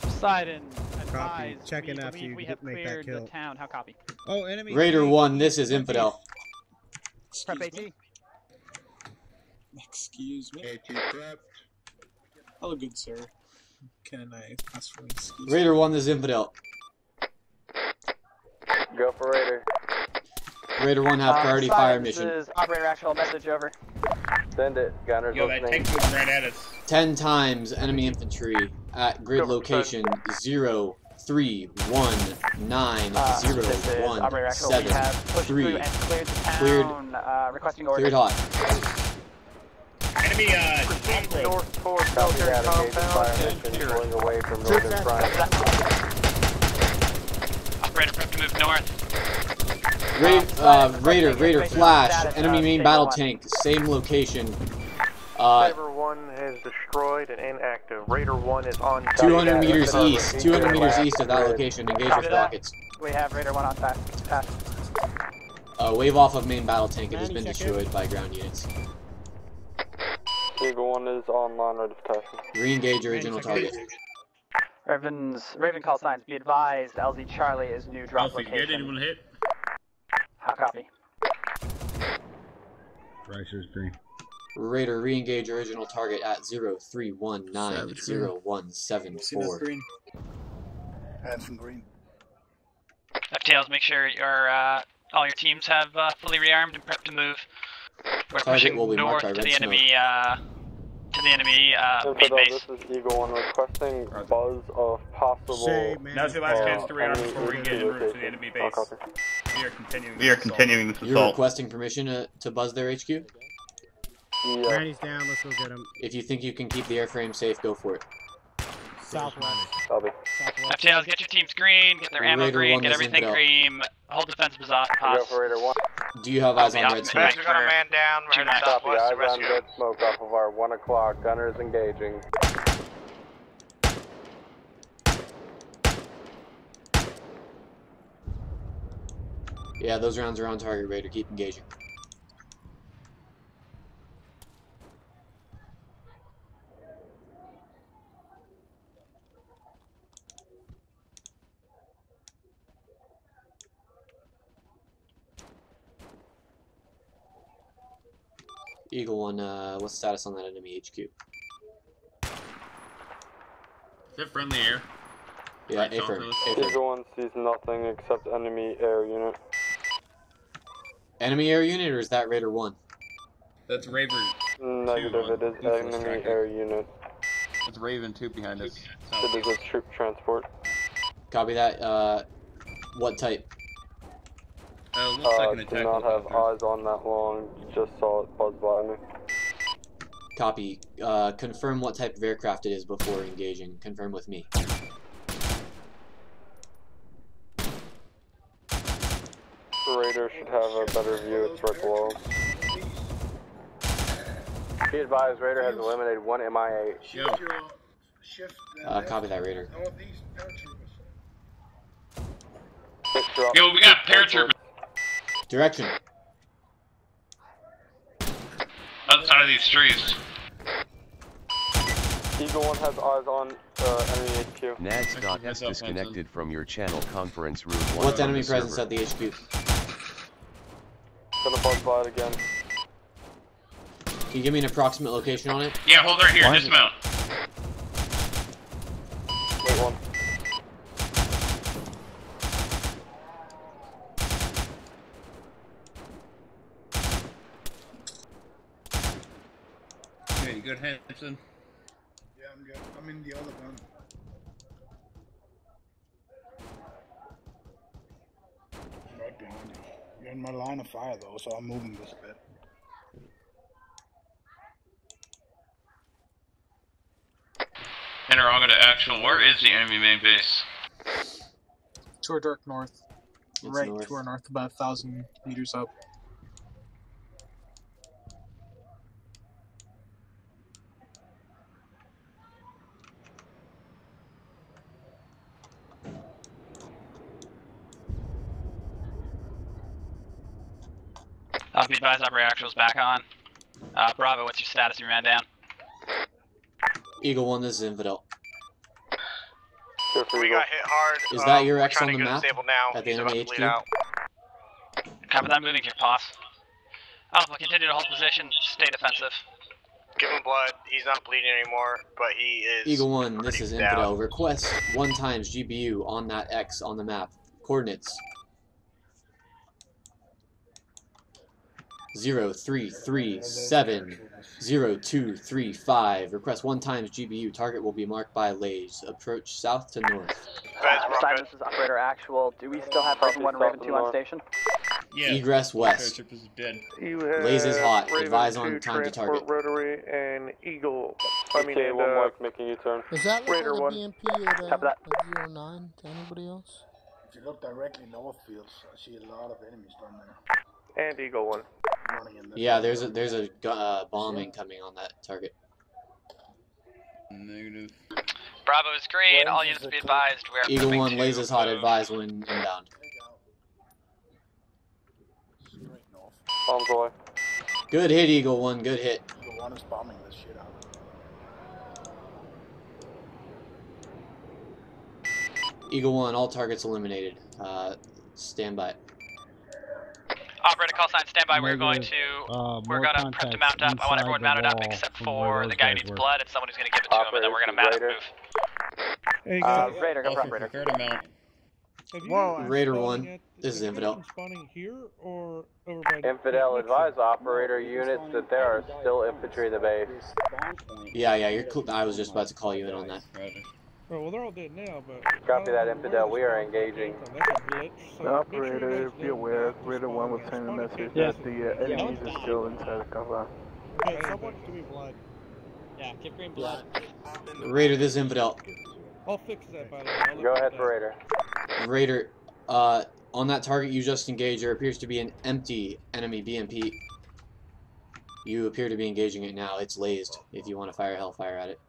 Poseidon, advise.
Checking
we
after you
we
get-
have
make that
cleared the town. How copy?
Oh, enemy.
Raider
tank.
1, this is Infidel.
Prep AT.
Excuse me.
AT prep.
Hello, good sir. Can I ask for excuse?
Raider 1, this is Infidel.
Go for Raider.
Raider 1 have
Uh,
priority
Poseidon,
fire
this
mission.
is operator actual message over.
Send it. Gunners
Yo, that
listening.
tank's moving right at us.
10 times enemy infantry at grid location 0, 3, 1, 9,
Uh,
0, 1,
operator actual. We
7, 3.
cleared.
Cleared.
Uh, requesting orders.
Cleared hot.
Enemy, uh,
Proceed north towards
Copy
military
that. Engage fire
compound.
mission pulling away from northern front.
Operator prep to move north.
Ra- uh,
Flash,
Raider, Raider, flash. Enemy main battle tank, same location. Uh,
Saber 1 has destroyed and inactive. Raider 1 is on
200 meters east, 200 meters east of that location. Engage with rockets.
We have Raider 1 on fast. Pass.
Uh, wave off of main battle tank. It has been destroyed by ground units.
Eagle 1 is online, ready for tasking.
Re-engage original target.
Raven's Raven call signs. Be advised, LZ Charlie is new drop
Alpha, you good? Anyone
location.
hit?
How copy?
Ricer's green.
Raider, re-engage original target at 03190174.
green. Add some green.
FTLs, make sure your uh, all your teams have uh, fully rearmed and prepped to move. We're
Target
pushing
will be marked
north to the enemy uh, to the enemy uh, main base.
this is Eagle 1 requesting buzz of possible.
Shay, man.
Now's your last
uh,
chance to rearm
enemy
before we
ET
get en route to the enemy base. We are continuing.
We are
this assault.
continuing this
You're requesting permission to, to buzz their HQ?
Yeah.
Randy's down. Let's go get him.
If you think you can keep the airframe safe, go for it.
Southwest.
Copy.
Southwest.
FTLs, get your teams green, get their ammo
Raider
green, get everything green. Hold defensive pos.
Go for 1.
Do you have eyes on red smoke?
We got a man down. We're
Two
heading
max.
Copy.
southwest
Eyes
to
on
rescue.
red smoke off of our 1 o'clock. Gunners engaging.
Yeah, those rounds are on target, Raider. Keep engaging. Eagle One, uh, what's the status on that enemy HQ?
Is it friendly air?
Yeah,
Right,
A-firm.
Eagle 1 sees nothing except enemy air unit.
Enemy air unit, or is that Raider 1?
That's Raven.
Negative, it is
Two
enemy
striker.
air unit.
It's Raven 2 behind us.
It is a troop transport.
Copy that. Uh, what type?
Uh, looks like
Uh,
an
do not have eyes on that long, just saw it buzz by me.
Copy. Uh, confirm what type of aircraft it is before engaging. Confirm with me.
Raider should have a better view, it's right below.
Be advised, Raider has eliminated one MIA.
Yo,
Shift.
Uh, copy that, Raider.
Northeast paratroopers.
Six drop.
Yo, we got paratroopers.
Direction.
Other side of these trees.
Eagle 1 has eyes on uh, enemy HQ.
Nads.s disconnected from your channel conference room 1
What's enemy presence
server.
at the HQ?
Gonna buzz by it again.
Can you give me an approximate location on it?
Yeah, hold right here.
Why
Dismount.
Wait one.
hey, you good,
Yeah, I'm good. I'm in the other gun. Right behind you. You're in my line of fire though, so I'm moving this bit.
Interroga to actual. Where is the enemy main base?
To our dark north.
It's
right
north.
to our north, about a thousand meters up.
Uh, be advised, operator actual's back on. Uh, Bravo, what's your status? You ran down.
Eagle 1, this is Infidel.
We got hit hard.
Is
um,
that your
we're
X on the map?
Now.
At the
He's about
enemy
to bleed
HQ?
out.
Copy that, moving to your pass. Alpha, continue to hold position, stay defensive.
Give him blood. He's not bleeding anymore, but he is.
Eagle 1, this is
down.
Infidel. Request 1 times GBU on that X on the map. Coordinates. 0337 0235. Request 1 times GBU. Target will be marked by lase. Approach south to north.
Stein, this is operator actual. Do we still have Raven 1 Raven 2 on station?
Yeah.
Egress west.
Paratroopers is dead.
You have
Lase is hot.
Raven
Advise on time to
transport
target.
Rotary and Eagle. I mean,
Okay,
and,
one
uh,
more making U-turn.
Is that like
Raider
a
one.
BMP at, uh,
that.
at 09 to anybody else?
If you look directly north fields, I see a lot of enemies down there
and Eagle 1.
running in the
Yeah, there's a there's a uh, bombing coming on that target.
Negative.
Bravo is green, all units be advised. We are
Eagle 1,
to
lase is hot.
move.
Advise when inbound.
Bombs away.
Good hit, Eagle 1. Good hit.
The one is bombing this shit out.
Eagle 1, all targets eliminated. Uh, stand by.
Operator call sign standby. We're going to
Uh,
we're gonna prep to mount up. I want everyone mounted up except for the guy who needs
were.
blood and someone who's gonna give it to him, and then we're gonna mount up and move.
Hey,
Uh,
guys,
Raider, go for
Offer
operator.
prepare to mount.
Whoa,
Raider 1,
at-
this is Infidel.
been here or over by
Infidel, advise operator units that there are still infantry in the base.
Yeah, yeah, you're cool. I was just about to call you in on that.
Roger.
Oh, well, they're all dead now, but.
Copy that, Infidel. We are engaging.
came from, That's a glitch. So
The
sure
operator, be
know
aware,
where the
Raider 1 was
spawn
sending a message
Yes.
that the uh, enemies are still inside the cover.
Okay, someone give me blood.
Yeah, give green blood.
Raider, this is Infidel.
I'll fix that, by the way.
Go ahead for
that.
Raider.
Raider, uh, on that target you just engaged, there appears to be an empty enemy BMP. You appear to be engaging it now. It's lased. If you want to fire Hellfire at it.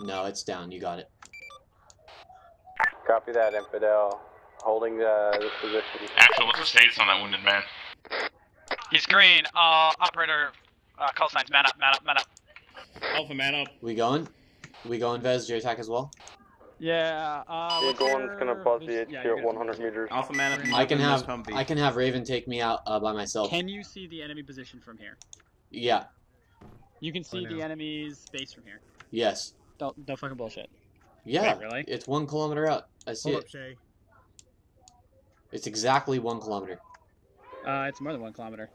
No, it's down. You got it.
Copy that, Infidel. Holding uh, this position.
Actual, what's the status on that wounded man?
He's green. Uh, operator uh, call signs. Man up, man up, man up.
Alpha man up.
We going? We going, Vez? JTAC as well?
Yeah, uh, what's
Eagle 1's gonna
your-
buzz the
yeah,
HQ
you're
at 100 meters.
Alpha man up.
I can have I can have Raven take me out uh, by myself.
Can you see the enemy position from here?
Yeah.
You can see
now.
the enemy's base from here.
Yes.
Don't don't fucking bullshit.
Yeah.
Wait, really?
It's one kilometer out. I see
Hold
it.
up, Shay.
It's exactly one kilometer.
Uh, it's more than one kilometer.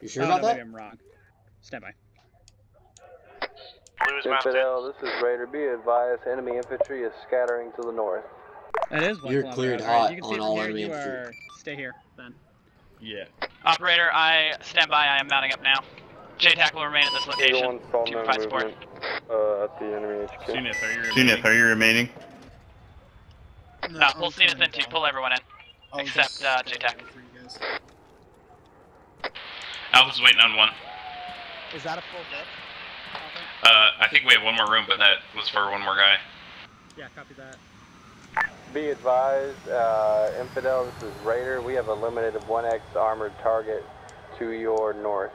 You sure
oh,
about
no,
that?
Maybe I'm wrong. Stand by.
Blue.
Infidel, this is Raider. Be advised, enemy infantry is scattering to the north.
That is one
You're
kilometer
cleared
out. Alright,
hot
you can see
on
it from
all
here.
enemy
You
infantry.
are stay here then.
Yeah.
Operator, I stand by. I am mounting up now. JTAC will remain at this location
1 saw
to
no
provide support.
uh, at the enemy HQ.
Zenith, are you remaining?
Zenith, are you remaining?
No,
Uh,
I'm
pull Zenith
coming
in too. Pull everyone in.
I'll
except,
just
uh,
stay
JTAC.
here guys.
Alpha's waiting on one.
Is that a full bit?
Uh, I think we have one more room, but that was for one more guy.
Yeah, copy that.
Be advised, uh, Infidel, this is Raider. We have a limited of 1X armored target to your north.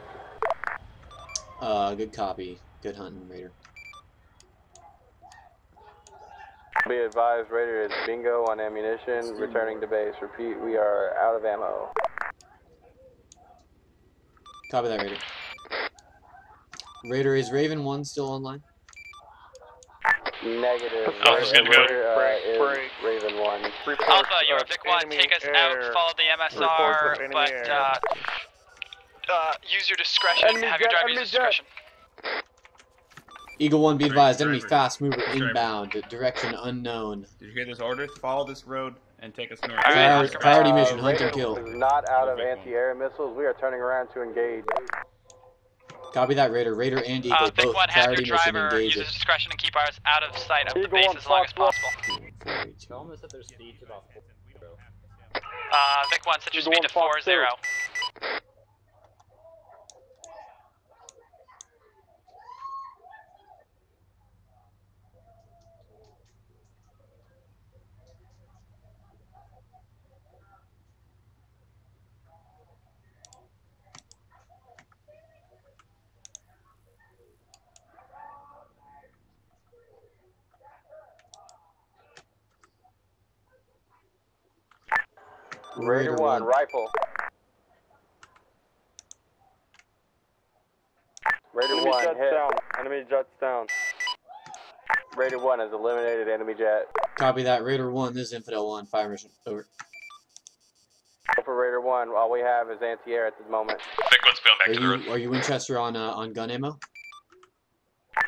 Uh, good copy. Good hunting, Raider.
Be advised, Raider is bingo on ammunition, returning to base. Repeat, we are out of ammo.
Copy that, Raider. Raider, is Raven 1 still online?
Negative.
It's good to go.
Raider, uh,
Break,
is
break.
Raven 1.
Reports
Alpha, you're
of
a Vic 1. Take us
air.
out. Follow the MSR, but uh, uh, use your discretion.
Enemy
Have your
jet,
driver
enemy
use
jet.
Discretion.
Eagle 1, be advised. Enemy fast mover inbound. Direction unknown.
Did you hear this order? Follow this road and take us north.
Alright,
Priority,
Oscar,
priority
Uh,
mission, hunt and
Raider
kill.
is not out of anti-air missiles. We are turning around to engage.
Copy that, Raider. Raider and Eagle,
Uh, Vic
both
1, have your
priority mission
driver
engage
use discretion and keep ours out of sight of the base
one,
as long as possible.
Tell them to set their speed to about.
Uh, Vic 1, set your
Eagle
speed to
one, Fox
4 0.
Raider 1, rifle. Raider
Enemy
1,
jets
hit.
down. Enemy jets down.
Raider 1 has eliminated enemy jet.
Copy that, Raider 1, this is Infidel 1, fire mission. Over.
Go for Raider 1, all we have is anti-air at the moment.
Vic one's going back
Are
to the road.
you, are you Winchester on, uh, on gun ammo?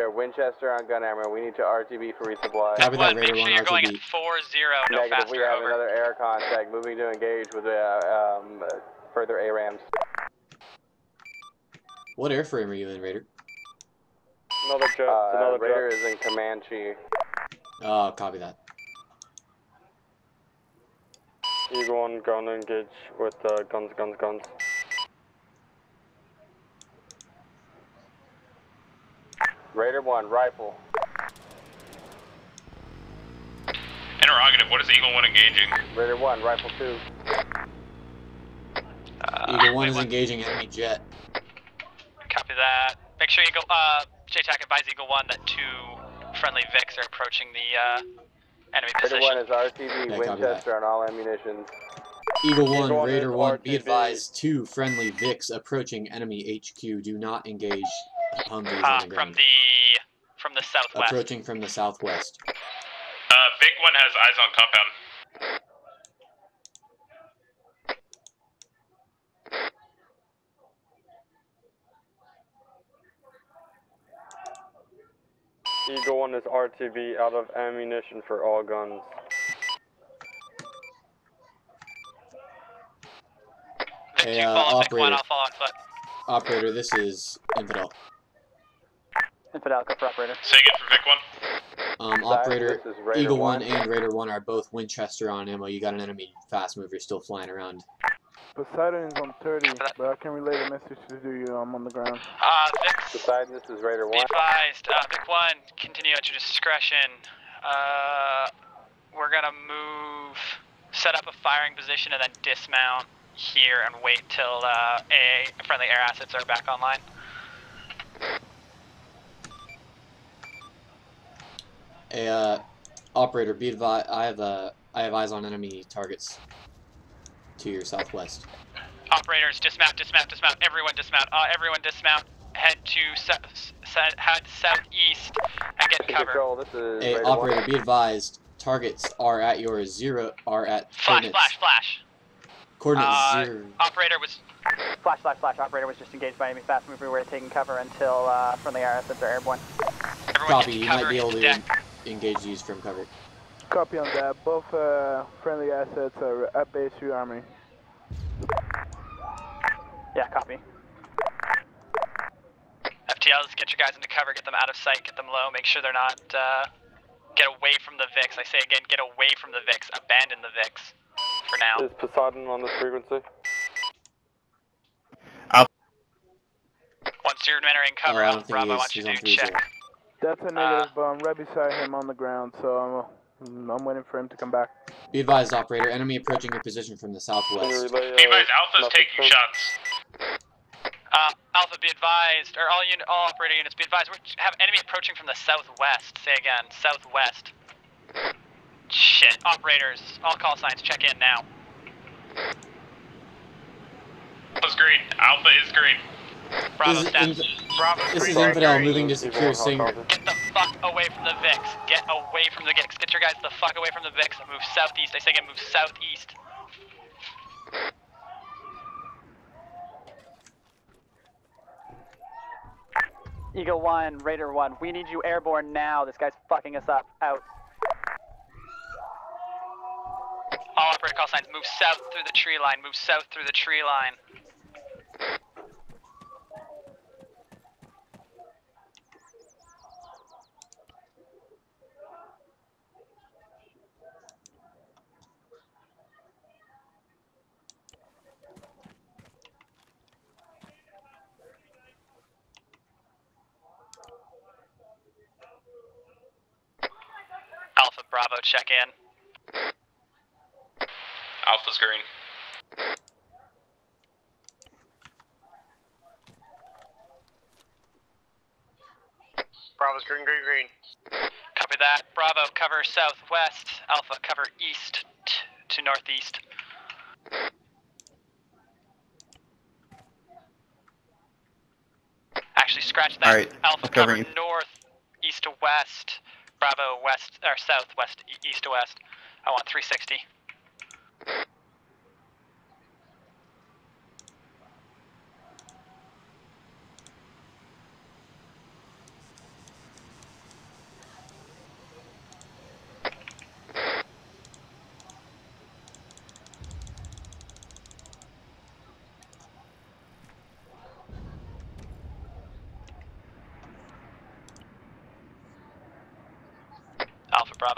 They're Winchester on gun ammo. We need to RTB for resupply.
Copy that,
One, make
Raider
sure
1
you're going at 4 0, no
Negative,
faster.
we have
over.
another air contact. Moving to engage with uh, um, uh, further ARAMs.
What airframe are you in, Raider?
Another jet.
Uh,
another
Raider
jet.
is in Comanche.
Uh, copy that.
Eagle one, gun engage with uh, guns, guns, guns.
Raider 1, rifle.
Interrogative, what is Eagle 1 engaging?
Raider 1, rifle 2.
Eagle 1 is engaging enemy jet.
Copy that. Make sure you go, uh, JTAC advise Eagle 1 that two friendly Vics are approaching the, uh, enemy
Raider
position.
1 is RTB,
Yeah,
Winchester on all ammunition.
Eagle 1,
Eagle one
Raider
is
1, be advised, two friendly Vics approaching enemy HQ. Do not engage Humvees
Uh,
on the
from the, from the southwest.
Approaching from the southwest.
Uh, Vic 1 has eyes on compound.
Eagle one is RTB out of ammunition for all guns.
Hey, uh,
follow Vic 1,
operator.
I'll follow on foot.
Operator, this is Infidel.
Infidel, go for operator.
Say again for Vic 1.
Um,
Side,
operator,
this
Eagle 1
1.
and Raider 1 are both Winchester on ammo. You got an enemy fast mover still flying around.
Poseidon is on 30, but I can relay the message to you. I'm on the ground.
Uh, Vic,
Poseidon, this is Raider
be
1.
advised, uh, Vic 1, continue at your discretion. Uh, we're gonna move, set up a firing position and then dismount here and wait till, uh, a friendly air assets are back online.
Hey, uh, operator, be advised. I have uh, I have eyes on enemy targets to your southwest.
Operators, dismount, dismount, dismount. Everyone dismount. Uh, everyone dismount. Head to se- se- head southeast and get cover.
Control, this is
Hey, operator,
1.
be advised. Targets are at your zero. Are at
Flash,
coordinates.
flash, flash.
Coordinates
Uh,
zero.
Operator was
Flash, flash, flash. Operator was just engaged by enemy fast mover. We're taking cover until uh, friendly air assets are airborne.
everyone
Copy.
get
You
cover
might be able to
the deck.
Engage these from cover.
Copy on that. Both uh, friendly assets are at base 3 Army.
Yeah, copy.
FTLs, get your guys into cover, get them out of sight, get them low, make sure they're not, uh, get away from the Vics. I say again, get away from the Vics, abandon the Vics for now.
Is Poseidon on this frequency?
Once you're entering cover,
I
Alpha
don't think he
Bravo, I want you to check.
zero.
That's a negative, but I'm right beside him on the ground, so I'm, I'm waiting for him to come back.
Be advised, operator. Enemy approaching your position from the southwest.
Be
uh,
advised, Alpha's
message
taking
to-
shots.
Uh, Alpha, be advised, or all unit, all operator units, be advised, we have enemy approaching from the southwest. Say again, southwest. Shit, operators, all call signs, check in now.
Alpha's green. Alpha is green.
Bravo
This is,
steps. Bravo
this is. Infidel moving to
Eagle
secure
one,
Singer.
Get the fuck away from the Vics. Get away from the Vics. Get your guys the fuck away from the Vics. Move southeast. I say again, move southeast.
Eagle 1, Raider 1. We need you airborne now. This guy's fucking us up. Out.
All operator call signs. Move south through the tree line. Move south through the tree line. Bravo, check in.
Alpha's green.
Bravo's green, green, green.
Copy that. Bravo, cover southwest. Alpha, cover east t- to northeast. Actually, scratch that.
All right,
Alpha, cover
covering.
north, east to west. Bravo, west or southwest, e- east to west. I want 360.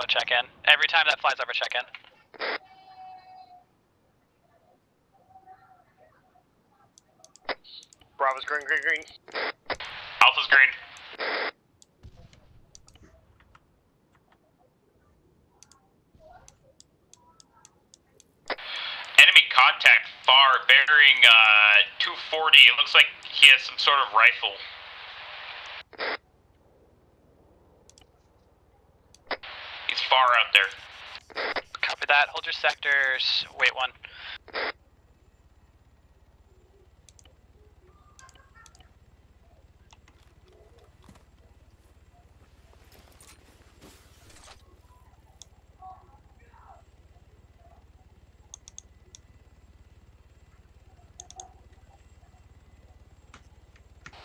Alpha, Bravo, check in. Every time that flies over, check in.
Bravo's green, green, green.
Alpha's green. Enemy contact far, bearing uh, 240. It looks like he has some sort of rifle. He's far out there.
Copy Wait one.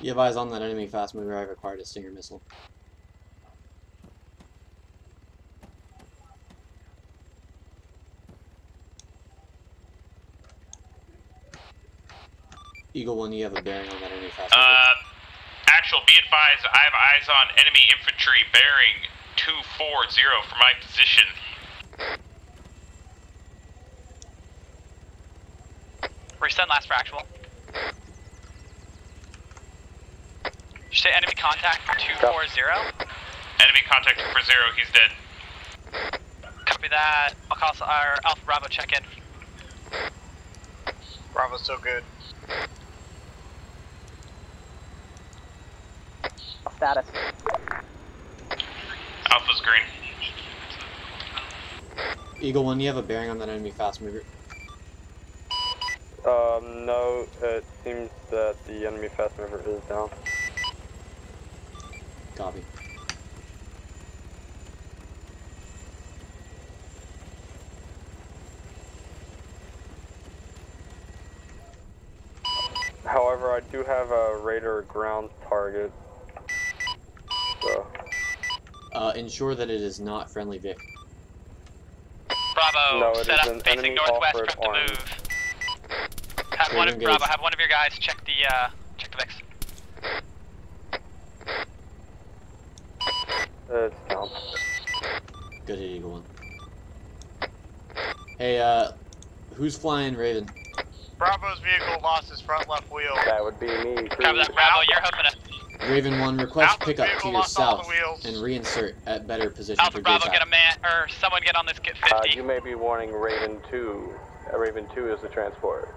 You have eyes on that enemy fast mover. I required a Stinger missile. Eagle 1, you have a bearing on that enemy fast.
Uh, actual, be advised, I have eyes on enemy infantry bearing 240 for my position.
Resend last for actual. Did you say enemy contact 240?
Enemy contact 240, he's dead.
Copy that. I'll call our Alpha Bravo check in.
Bravo's so good.
Status.
Alpha's green.
Eagle 1, you have a bearing on that enemy fast mover.
Um, no, it seems that the enemy fast mover is down.
Copy.
However, I do have a radar ground target. So,
Uh, ensure that it is not friendly Vic.
Bravo,
No, it
set up facing northwest,
off-road
prep to
arm.
move. Have one of Bravo, have one of your guys check the uh check the Vics.
it's down.
Good hit, Eagle 1. Hey, uh, who's flying Raven?
Bravo's vehicle lost his front left wheel.
That would be me.
Grab Bravo, you're hoofing it.
Raven 1, request
Alpha's
pickup to
vehicle
your
lost all the
south and reinsert at better position
Alpha
for
Bravo,
gate
get a
time.
man or someone get on this get
Uh,
50.
you may be warning Raven 2. Uh, Raven 2 is the transport.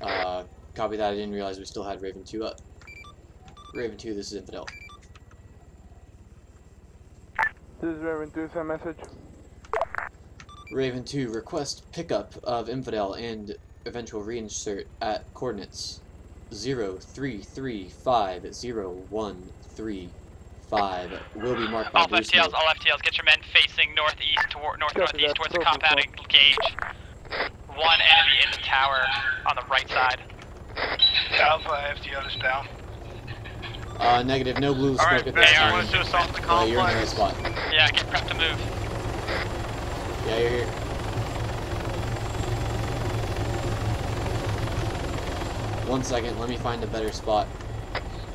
Uh, copy that. I didn't realize we still had Raven 2 up. Raven 2, this is Infidel.
This is Raven 2, send message.
Raven 2, request pickup of Infidel and eventual reinsert at coordinates 03350135 will be marked by
All
blue
FTLs,
smoke.
all FTLs, get your men facing northeast toward north northeast towards the compound. gauge. One enemy in the tower on the right side.
Alpha FTL is down.
Uh, negative, no blue smoke
Alright,
at this time.
want us to assault the
Uh, you're in the right spot.
Yeah, get prepped to move.
Yeah, you're here. One second, let me find a better spot.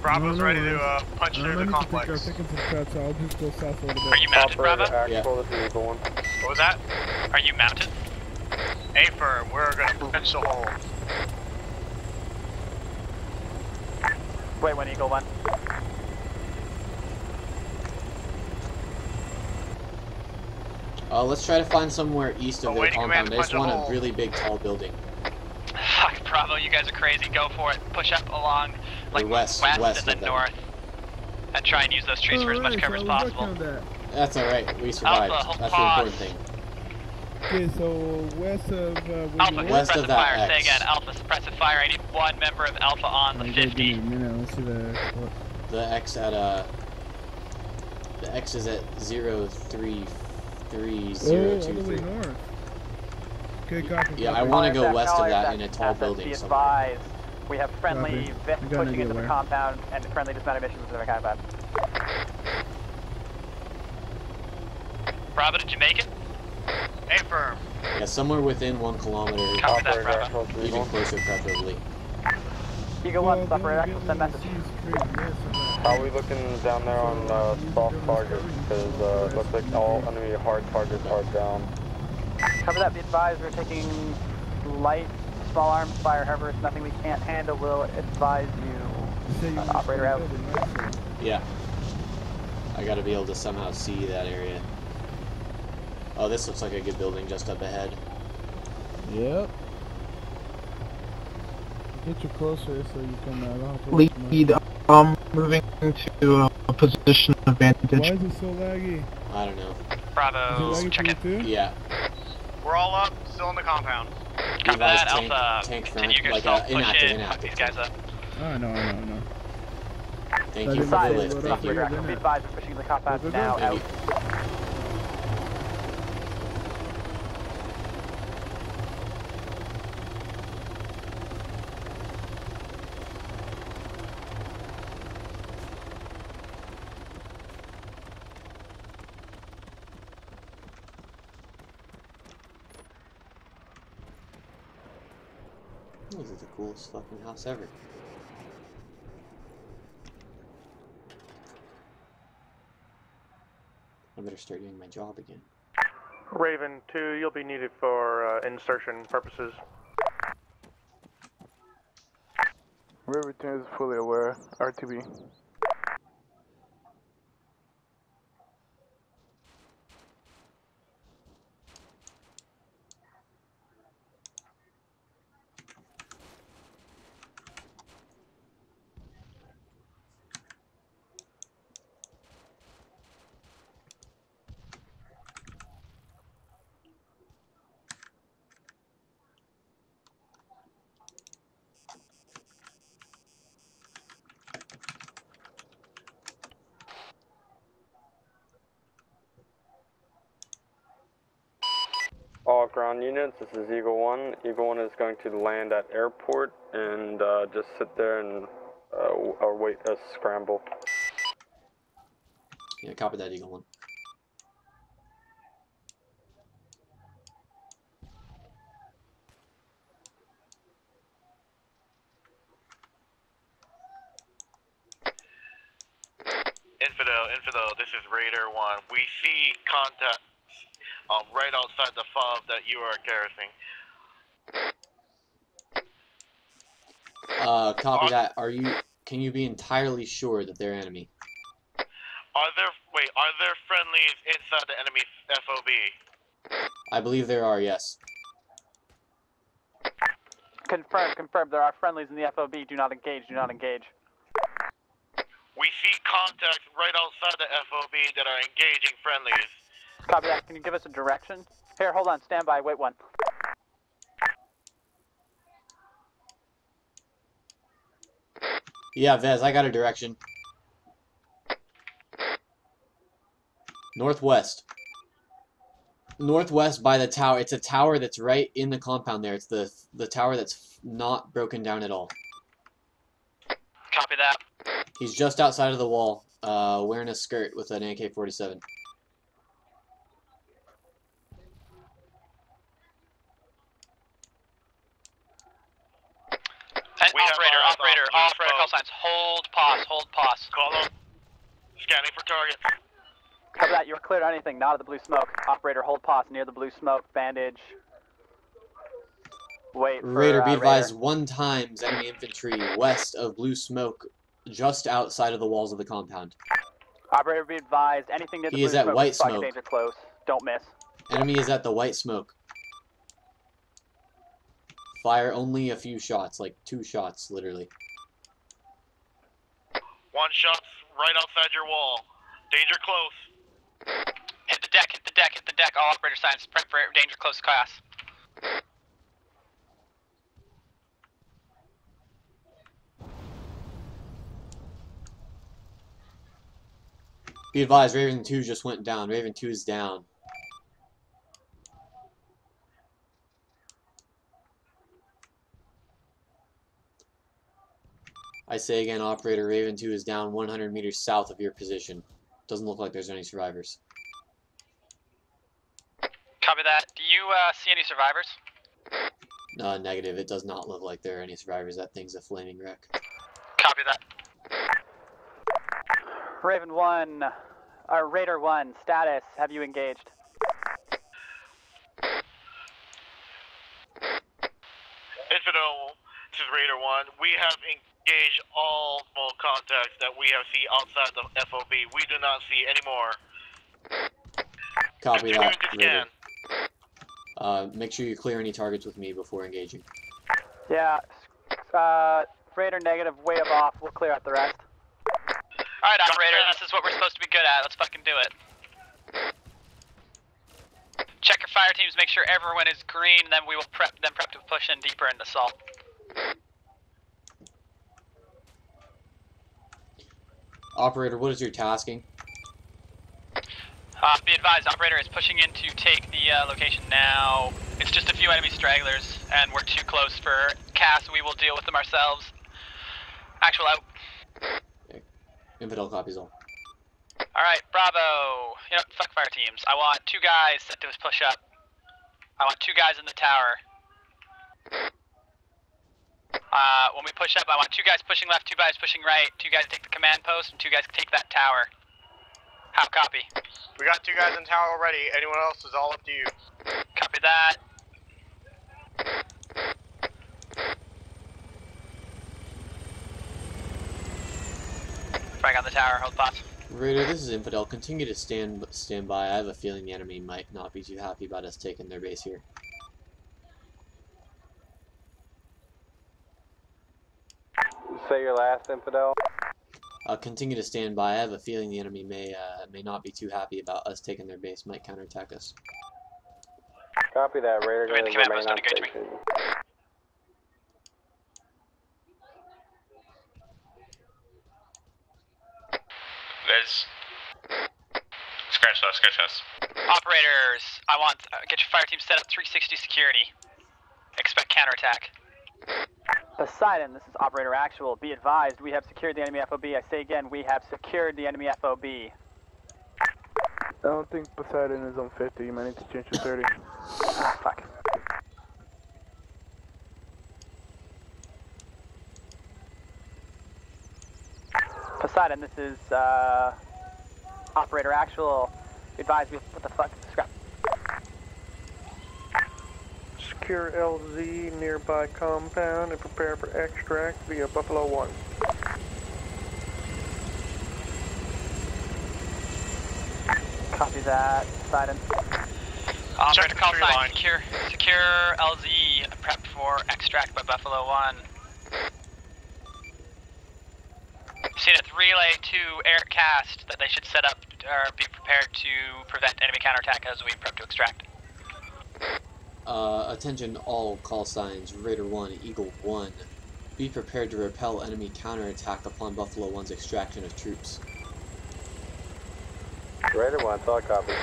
Bravo's
No, no
ready to uh, punch
Uh,
through
let
the
me pick
complex.
up picking some shots, I'll just go south a little bit.
Are you mounted, Bravo?
actual, this is Eagle 1.
What was that?
Are you mounted?
A firm, we're gonna *laughs* punch the hole.
Wait, one Eagle one.
Uh, let's try to find somewhere east of
Oh,
their compound.
to
I just want a really big, tall building.
Fuck, Bravo, you guys are crazy. Go for it. Push up along, like
west,
west,
west
and then north. And try and use those trees for as much
Alright,
cover
so
as
I was working
possible.
that.
That's alright, we survived.
Alpha, hold
That's the important thing.
Okay, so west of uh, where
Alpha,
you
West
suppressive
of that
fire. Say again, Alpha, suppressive fire. I need one member of Alpha on the 50.
minute. Let's see the. What?
The X at uh the X is at zero three three
Oh,
zero
all
two
the way north. Okay, copy.
Yeah, I wanna go west of that in a tall building
Be
somewhere.
we have friendly
Copy.
vets
I got an
pushing
idea
into the compound and friendly dismounted missions in the compound.
Bravo, did you make it?
Affirm.
Yeah, somewhere within one kilometer.
Copy that,
Operator
Bravo.
Actual
Even
one.
closer preferably.
Eagle 1,
don't
operator, actual send message.
seas straight, yes, I'm not-
How are we looking down there on uh, soft targets? Because uh, it looks like all enemy hard targets are down.
Cover that, be advised, we're taking light, small arms fire, however, it's nothing we can't handle, we'll advise
You
you. Uh, operator out.
right?
Yeah. I gotta be able to somehow see that area. Oh, this looks like a good building just up ahead.
Yep. Get you closer so you can uh, don't have to
Lead, um, moving to a position
of
advantage.
Why is it so laggy?
I don't know.
Bravo,
Is it laggy
check
for
in.
you too?
Yeah.
We're all up, still in the compound.
Copy that,
tank,
Alpha.
tank
Continue
front, like
yourself,
uh,
push
inactive,
in,
inactive.
these guys up.
I know, I know, I know.
Thank
I
you
didn't
for the
say
lift,
what
thank you.
Operator,
You're
actual, be
gonna-
advised, pushing the compound
Go, go,
now, out.
This is the coolest fucking house ever. I better start doing my job again.
Raven 2, you'll be needed for uh, insertion purposes.
Raven 2 is fully aware. RTB.
All ground units, this is Eagle 1. Eagle 1 is going to land at airport and uh, just sit there and uh, w- await a scramble.
Yeah, copy that, Eagle 1.
Infidel, Infidel, this is Raider 1. We see contacts um, right outside the fob that you are garrisoning.
Uh, copy that. Are you? Can you be entirely sure that they're enemy?
Are there, wait, are there friendlies inside the enemy FOB?
I believe there are. Yes.
Confirm, confirm, there are friendlies in the FOB, do not engage, do not engage.
We see contacts right outside the FOB that are engaging friendlies.
Copy that, can you give us a direction? Here, hold on, stand by, wait one.
Yeah, Vez, I got a direction. Northwest. Northwest by the tower. It's a tower that's right in the compound there. It's the the tower that's not broken down at all.
Copy that.
He's just outside of the wall, uh, wearing a skirt with an AK-47.
And operator, operator, operator, call signs. Hold, pos, hold, pos.
Call them. Scanning for targets.
Cover that, you're clear on anything, not at the blue smoke. Operator, hold pos near the blue smoke, bandage. Wait for,
Raider,
uh,
be
Raider.
advised, one times enemy infantry west of blue smoke, just outside of the walls of the compound.
Operator, be advised, anything near the blue smoke.
He is at
smoke
white smoke.
danger close. Don't miss.
Enemy is at the white smoke. Fire only a few shots, like two shots, literally.
One shot right outside your wall. Danger close.
Hit the deck, hit the deck, hit the deck. All operator signs, prep for danger close class.
Be advised, Raven 2 just went down. Raven 2 is down. I say again, operator, Raven 2 is down 100 meters south of your position. Doesn't look like there's any survivors.
Copy that. Do you uh, see any survivors?
Uh, negative, it does not look like there are any survivors. That thing's a flaming wreck.
Copy that.
Raven 1, or Raider 1, status, have you engaged?
Infidel, this is Raider 1. We have engaged all smoke contacts that we have seen outside the FOB. We do not see any more.
Copy that.
Continuing to scan.
Uh, make sure you clear any targets with me before engaging.
Yeah, uh, Raider negative, way off, we'll clear out the rest.
Alright, operator, this is what we're supposed to be good at. Let's fucking do it. Check your fire teams, make sure everyone is green, then we will prep then prep to push in deeper into assault.
Operator, what is your tasking?
Uh, be advised, operator is pushing in to take the uh, location now. It's just a few enemy stragglers, and we're too close for cast. We will deal with them ourselves. Actual out.
Infidel copies all.
Alright, Bravo. You know, fuck fire teams. I want two guys set to push up. I want two guys in the tower. Uh, when we push up, I want two guys pushing left, two guys pushing right, two guys take the command post, and two guys take that tower. How copy?
We got two guys in tower already. Anyone else is all up to you.
Copy that. Frag on the tower, hold thoughts.
Raider, this is Infidel. Continue to stand stand by. I have a feeling the enemy might not be too happy about us taking their base here.
Say your last infidel.
Uh, continue to stand by. I have a feeling the enemy may uh, may not be too happy about us taking their base. Might counterattack us.
Copy that. Raider going to
command
remain on station.
There's. Scratch that, scratch us.
Operators, I want uh, get your fire team set up 360 security. Expect counterattack.
Poseidon, this is Operator Actual. Be advised, we have secured the enemy FOB. I say again, we have secured the enemy FOB.
I don't think Poseidon is on 50. You might need to change to 30.
Ah, fuck. Poseidon, this is uh, Operator Actual. Be advised, we what the fuck? Scrap.
Secure LZ nearby compound and prepare for extract via Buffalo 1.
Copy that, Poseidon.
Operator
the
call
tree
sign.
line.
Secure, secure LZ. Prep for extract by Buffalo One. Seen a relay to Aircast that they should set up or be prepared to prevent enemy counterattack as we prep to extract.
Uh, attention all call signs. Raider 1, Eagle 1. Be prepared to repel enemy counterattack upon Buffalo 1's extraction of troops.
Raider 1, solid copy.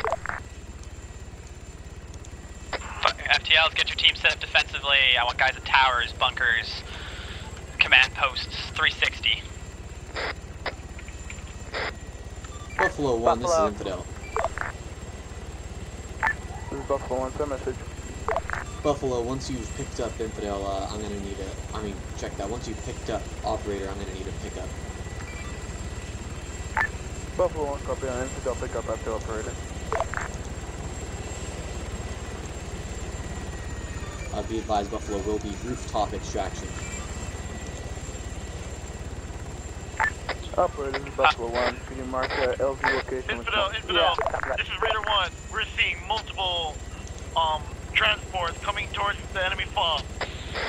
FTLs, get your team set up defensively. I want guys at towers, bunkers, command posts, 360.
Buffalo 1,
Buffalo.
this is Infidel.
This is Buffalo 1, send message.
Buffalo, once you've picked up Infidel, uh, I'm gonna need a. I mean, check that. Once you've picked up Operator, I'm gonna need a pickup.
Buffalo 1, copy on infidel pickup after operator.
Uh, be advised, Buffalo will be rooftop extraction.
Operator, this is Buffalo 1. Can you mark uh, LZ location? with
Infidel,
some-
Infidel, this is Raider 1. We're seeing multiple um, transports coming towards the enemy fob.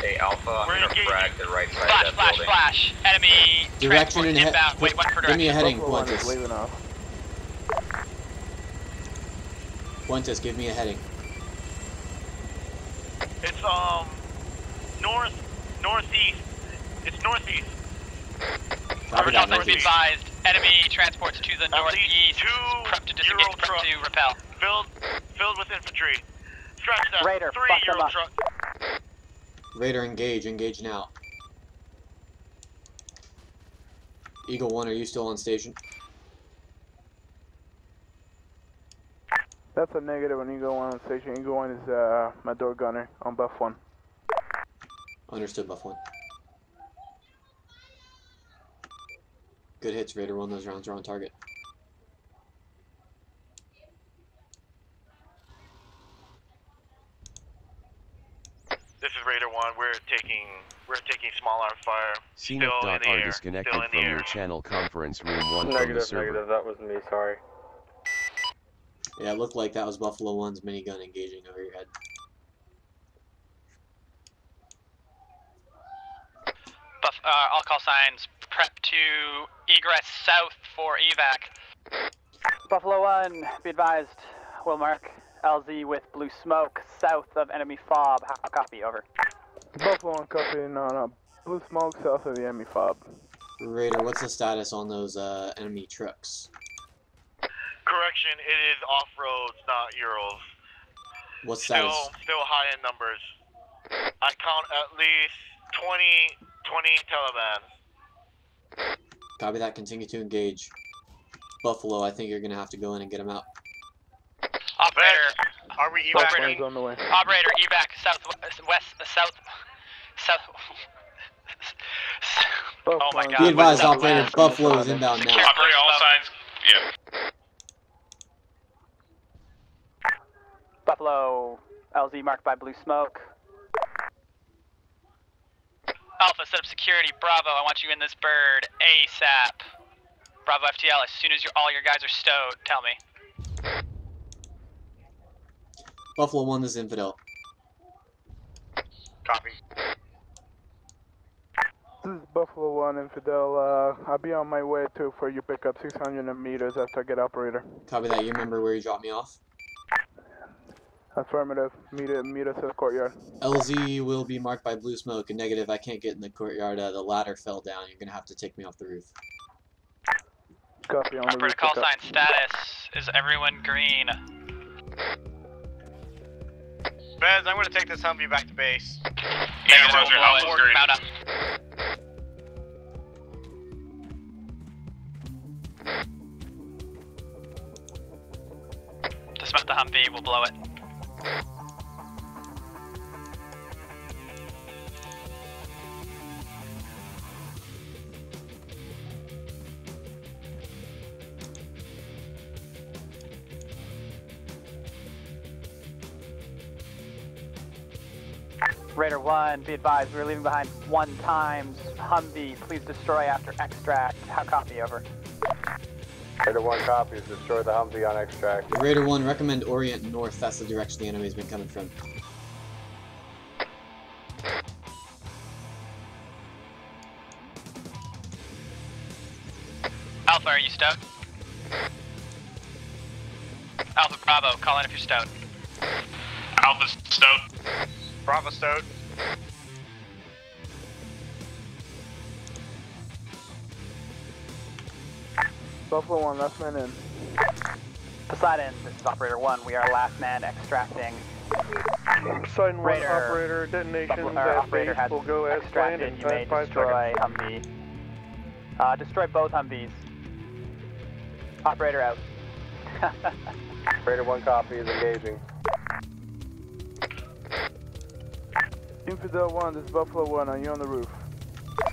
Hey, Alpha, I'm
We're
gonna
engaging.
frag the right side
Flash,
of that
flash,
building.
flash. Enemy
Direction
transport
and he-
inbound. Wait, one per
Give me a heading,
Buffalo 1 is
Puentes.
leaving off.
Puentes, give me a heading.
It's um north, northeast. It's northeast.
Copy
Call
that,
signs be
northeast.
advised. Enemy transports to the northeast. Prep to disengage, prep to repel.
Filled, filled with infantry. Scratch that.
Raider,
Three
fuck them up.
truck.
Raider, engage. Engage now. Eagle 1, are you still on station?
That's a negative on Eagle 1 on station. Eagle 1 is uh, my door gunner on Buff 1.
Understood, Buff 1. Good hits, Raider 1. Those rounds are on target.
This is Raider One. We're taking we're taking small arms fire. Still in the air.
disconnected
Still in the
from
air.
your channel conference room 1 from the server.
negative. That was me. Sorry.
Yeah, it looked like that was Buffalo 1's minigun engaging over your head.
Buff, uh, all call signs. Prep to egress south for evac.
Buffalo 1, be advised. Will mark LZ with blue smoke south of enemy fob. How copy? Over.
Buffalo 1 copying on uh, blue smoke south of the enemy fob.
Raider, what's the status on those uh, enemy trucks?
Correction, it is off roads, not Euros.
What's
Still
status?
still high in numbers. I count at least 20, 20 Taliban.
Copy that. Continue to engage. Buffalo, I think you're gonna have to go in and get them out.
Operator.
Are we
Operator.
evac?
on the way.
Operator, evac south west uh, south south. oh my god.
Be advised, operator. Buffalo is inbound now.
Operator, all signs. Yeah.
Buffalo, LZ marked by blue smoke.
Alpha, set up security. Bravo, I want you in this bird ASAP. Bravo FTL, as soon as you all your guys are stowed, tell me.
Buffalo 1 this is Infidel.
Copy.
This is Buffalo 1 Infidel. Uh, I'll be on my way to for you pick up 600 meters after I get operator.
Copy that. You remember where you dropped me off?
Affirmative. Meet, it, meet us at the courtyard.
LZ will be marked by blue smoke. A negative. I can't get in the courtyard. Uh, the ladder fell down. You're gonna have to take me off the roof.
Copy on the
Operator,
roof.
call sign status. Is everyone green?
Vez, I'm gonna take this Humvee back to base.
Yeah, Roger, Alpha's green. Mount up. Dismount the Humvee, we'll blow it.
Raider 1, be advised, we're leaving behind one times. Humvee, please destroy after extract. How copy? Over.
Raider 1 copies. Destroy the Humvee on extract.
Raider 1, recommend orient north. That's the direction the enemy's been coming from.
Alpha, are you stowed? Alpha Bravo, call in if you're stowed. Alpha stowed.
Bravo stowed.
Buffalo 1, last man in.
Poseidon, this is Operator 1. We are last man extracting.
Poseidon 1
Raider,
operator detonation
Buffalo-
at
operator
base
has
will go as planned
extracted.
in
You may
5
destroy
seconds.
Humvee. Uh, destroy both Humvees. Operator out. *laughs*
Raider 1 copy is engaging.
Infidel 1, this is Buffalo 1. Are you on the roof?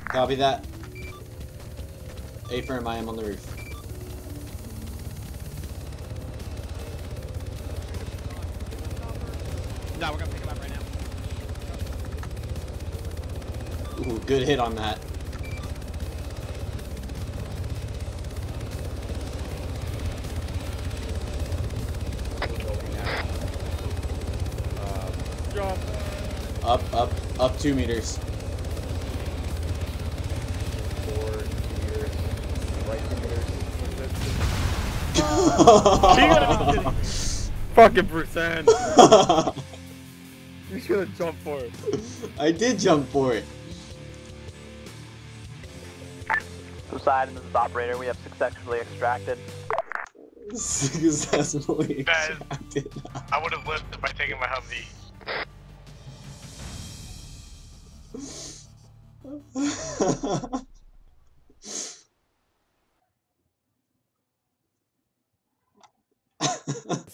Copy that. A firm, I am on the roof.
No, we're gonna pick him up right now.
Ooh, good hit on that. Two meters.
Four meters. Right two meters. *laughs*
Fucking Bruce *laughs* You should have jumped for it.
I did jump for it.
Subside into this operator. We have successfully extracted. *laughs*
Successfully
Guys,
extracted.
I would have lived by taking my Humvee.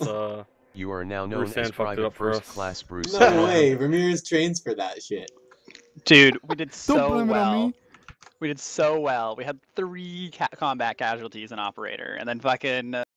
Uh,
You are now known
Bruce
as
Ann
Private
up
First
us.
Class Bruce.
No
Ann.
way, Ramirez trains for that shit.
Dude, we did so
blame it on
well.
me.
We did so well. We had three ca- combat casualties in operator, and then fucking uh,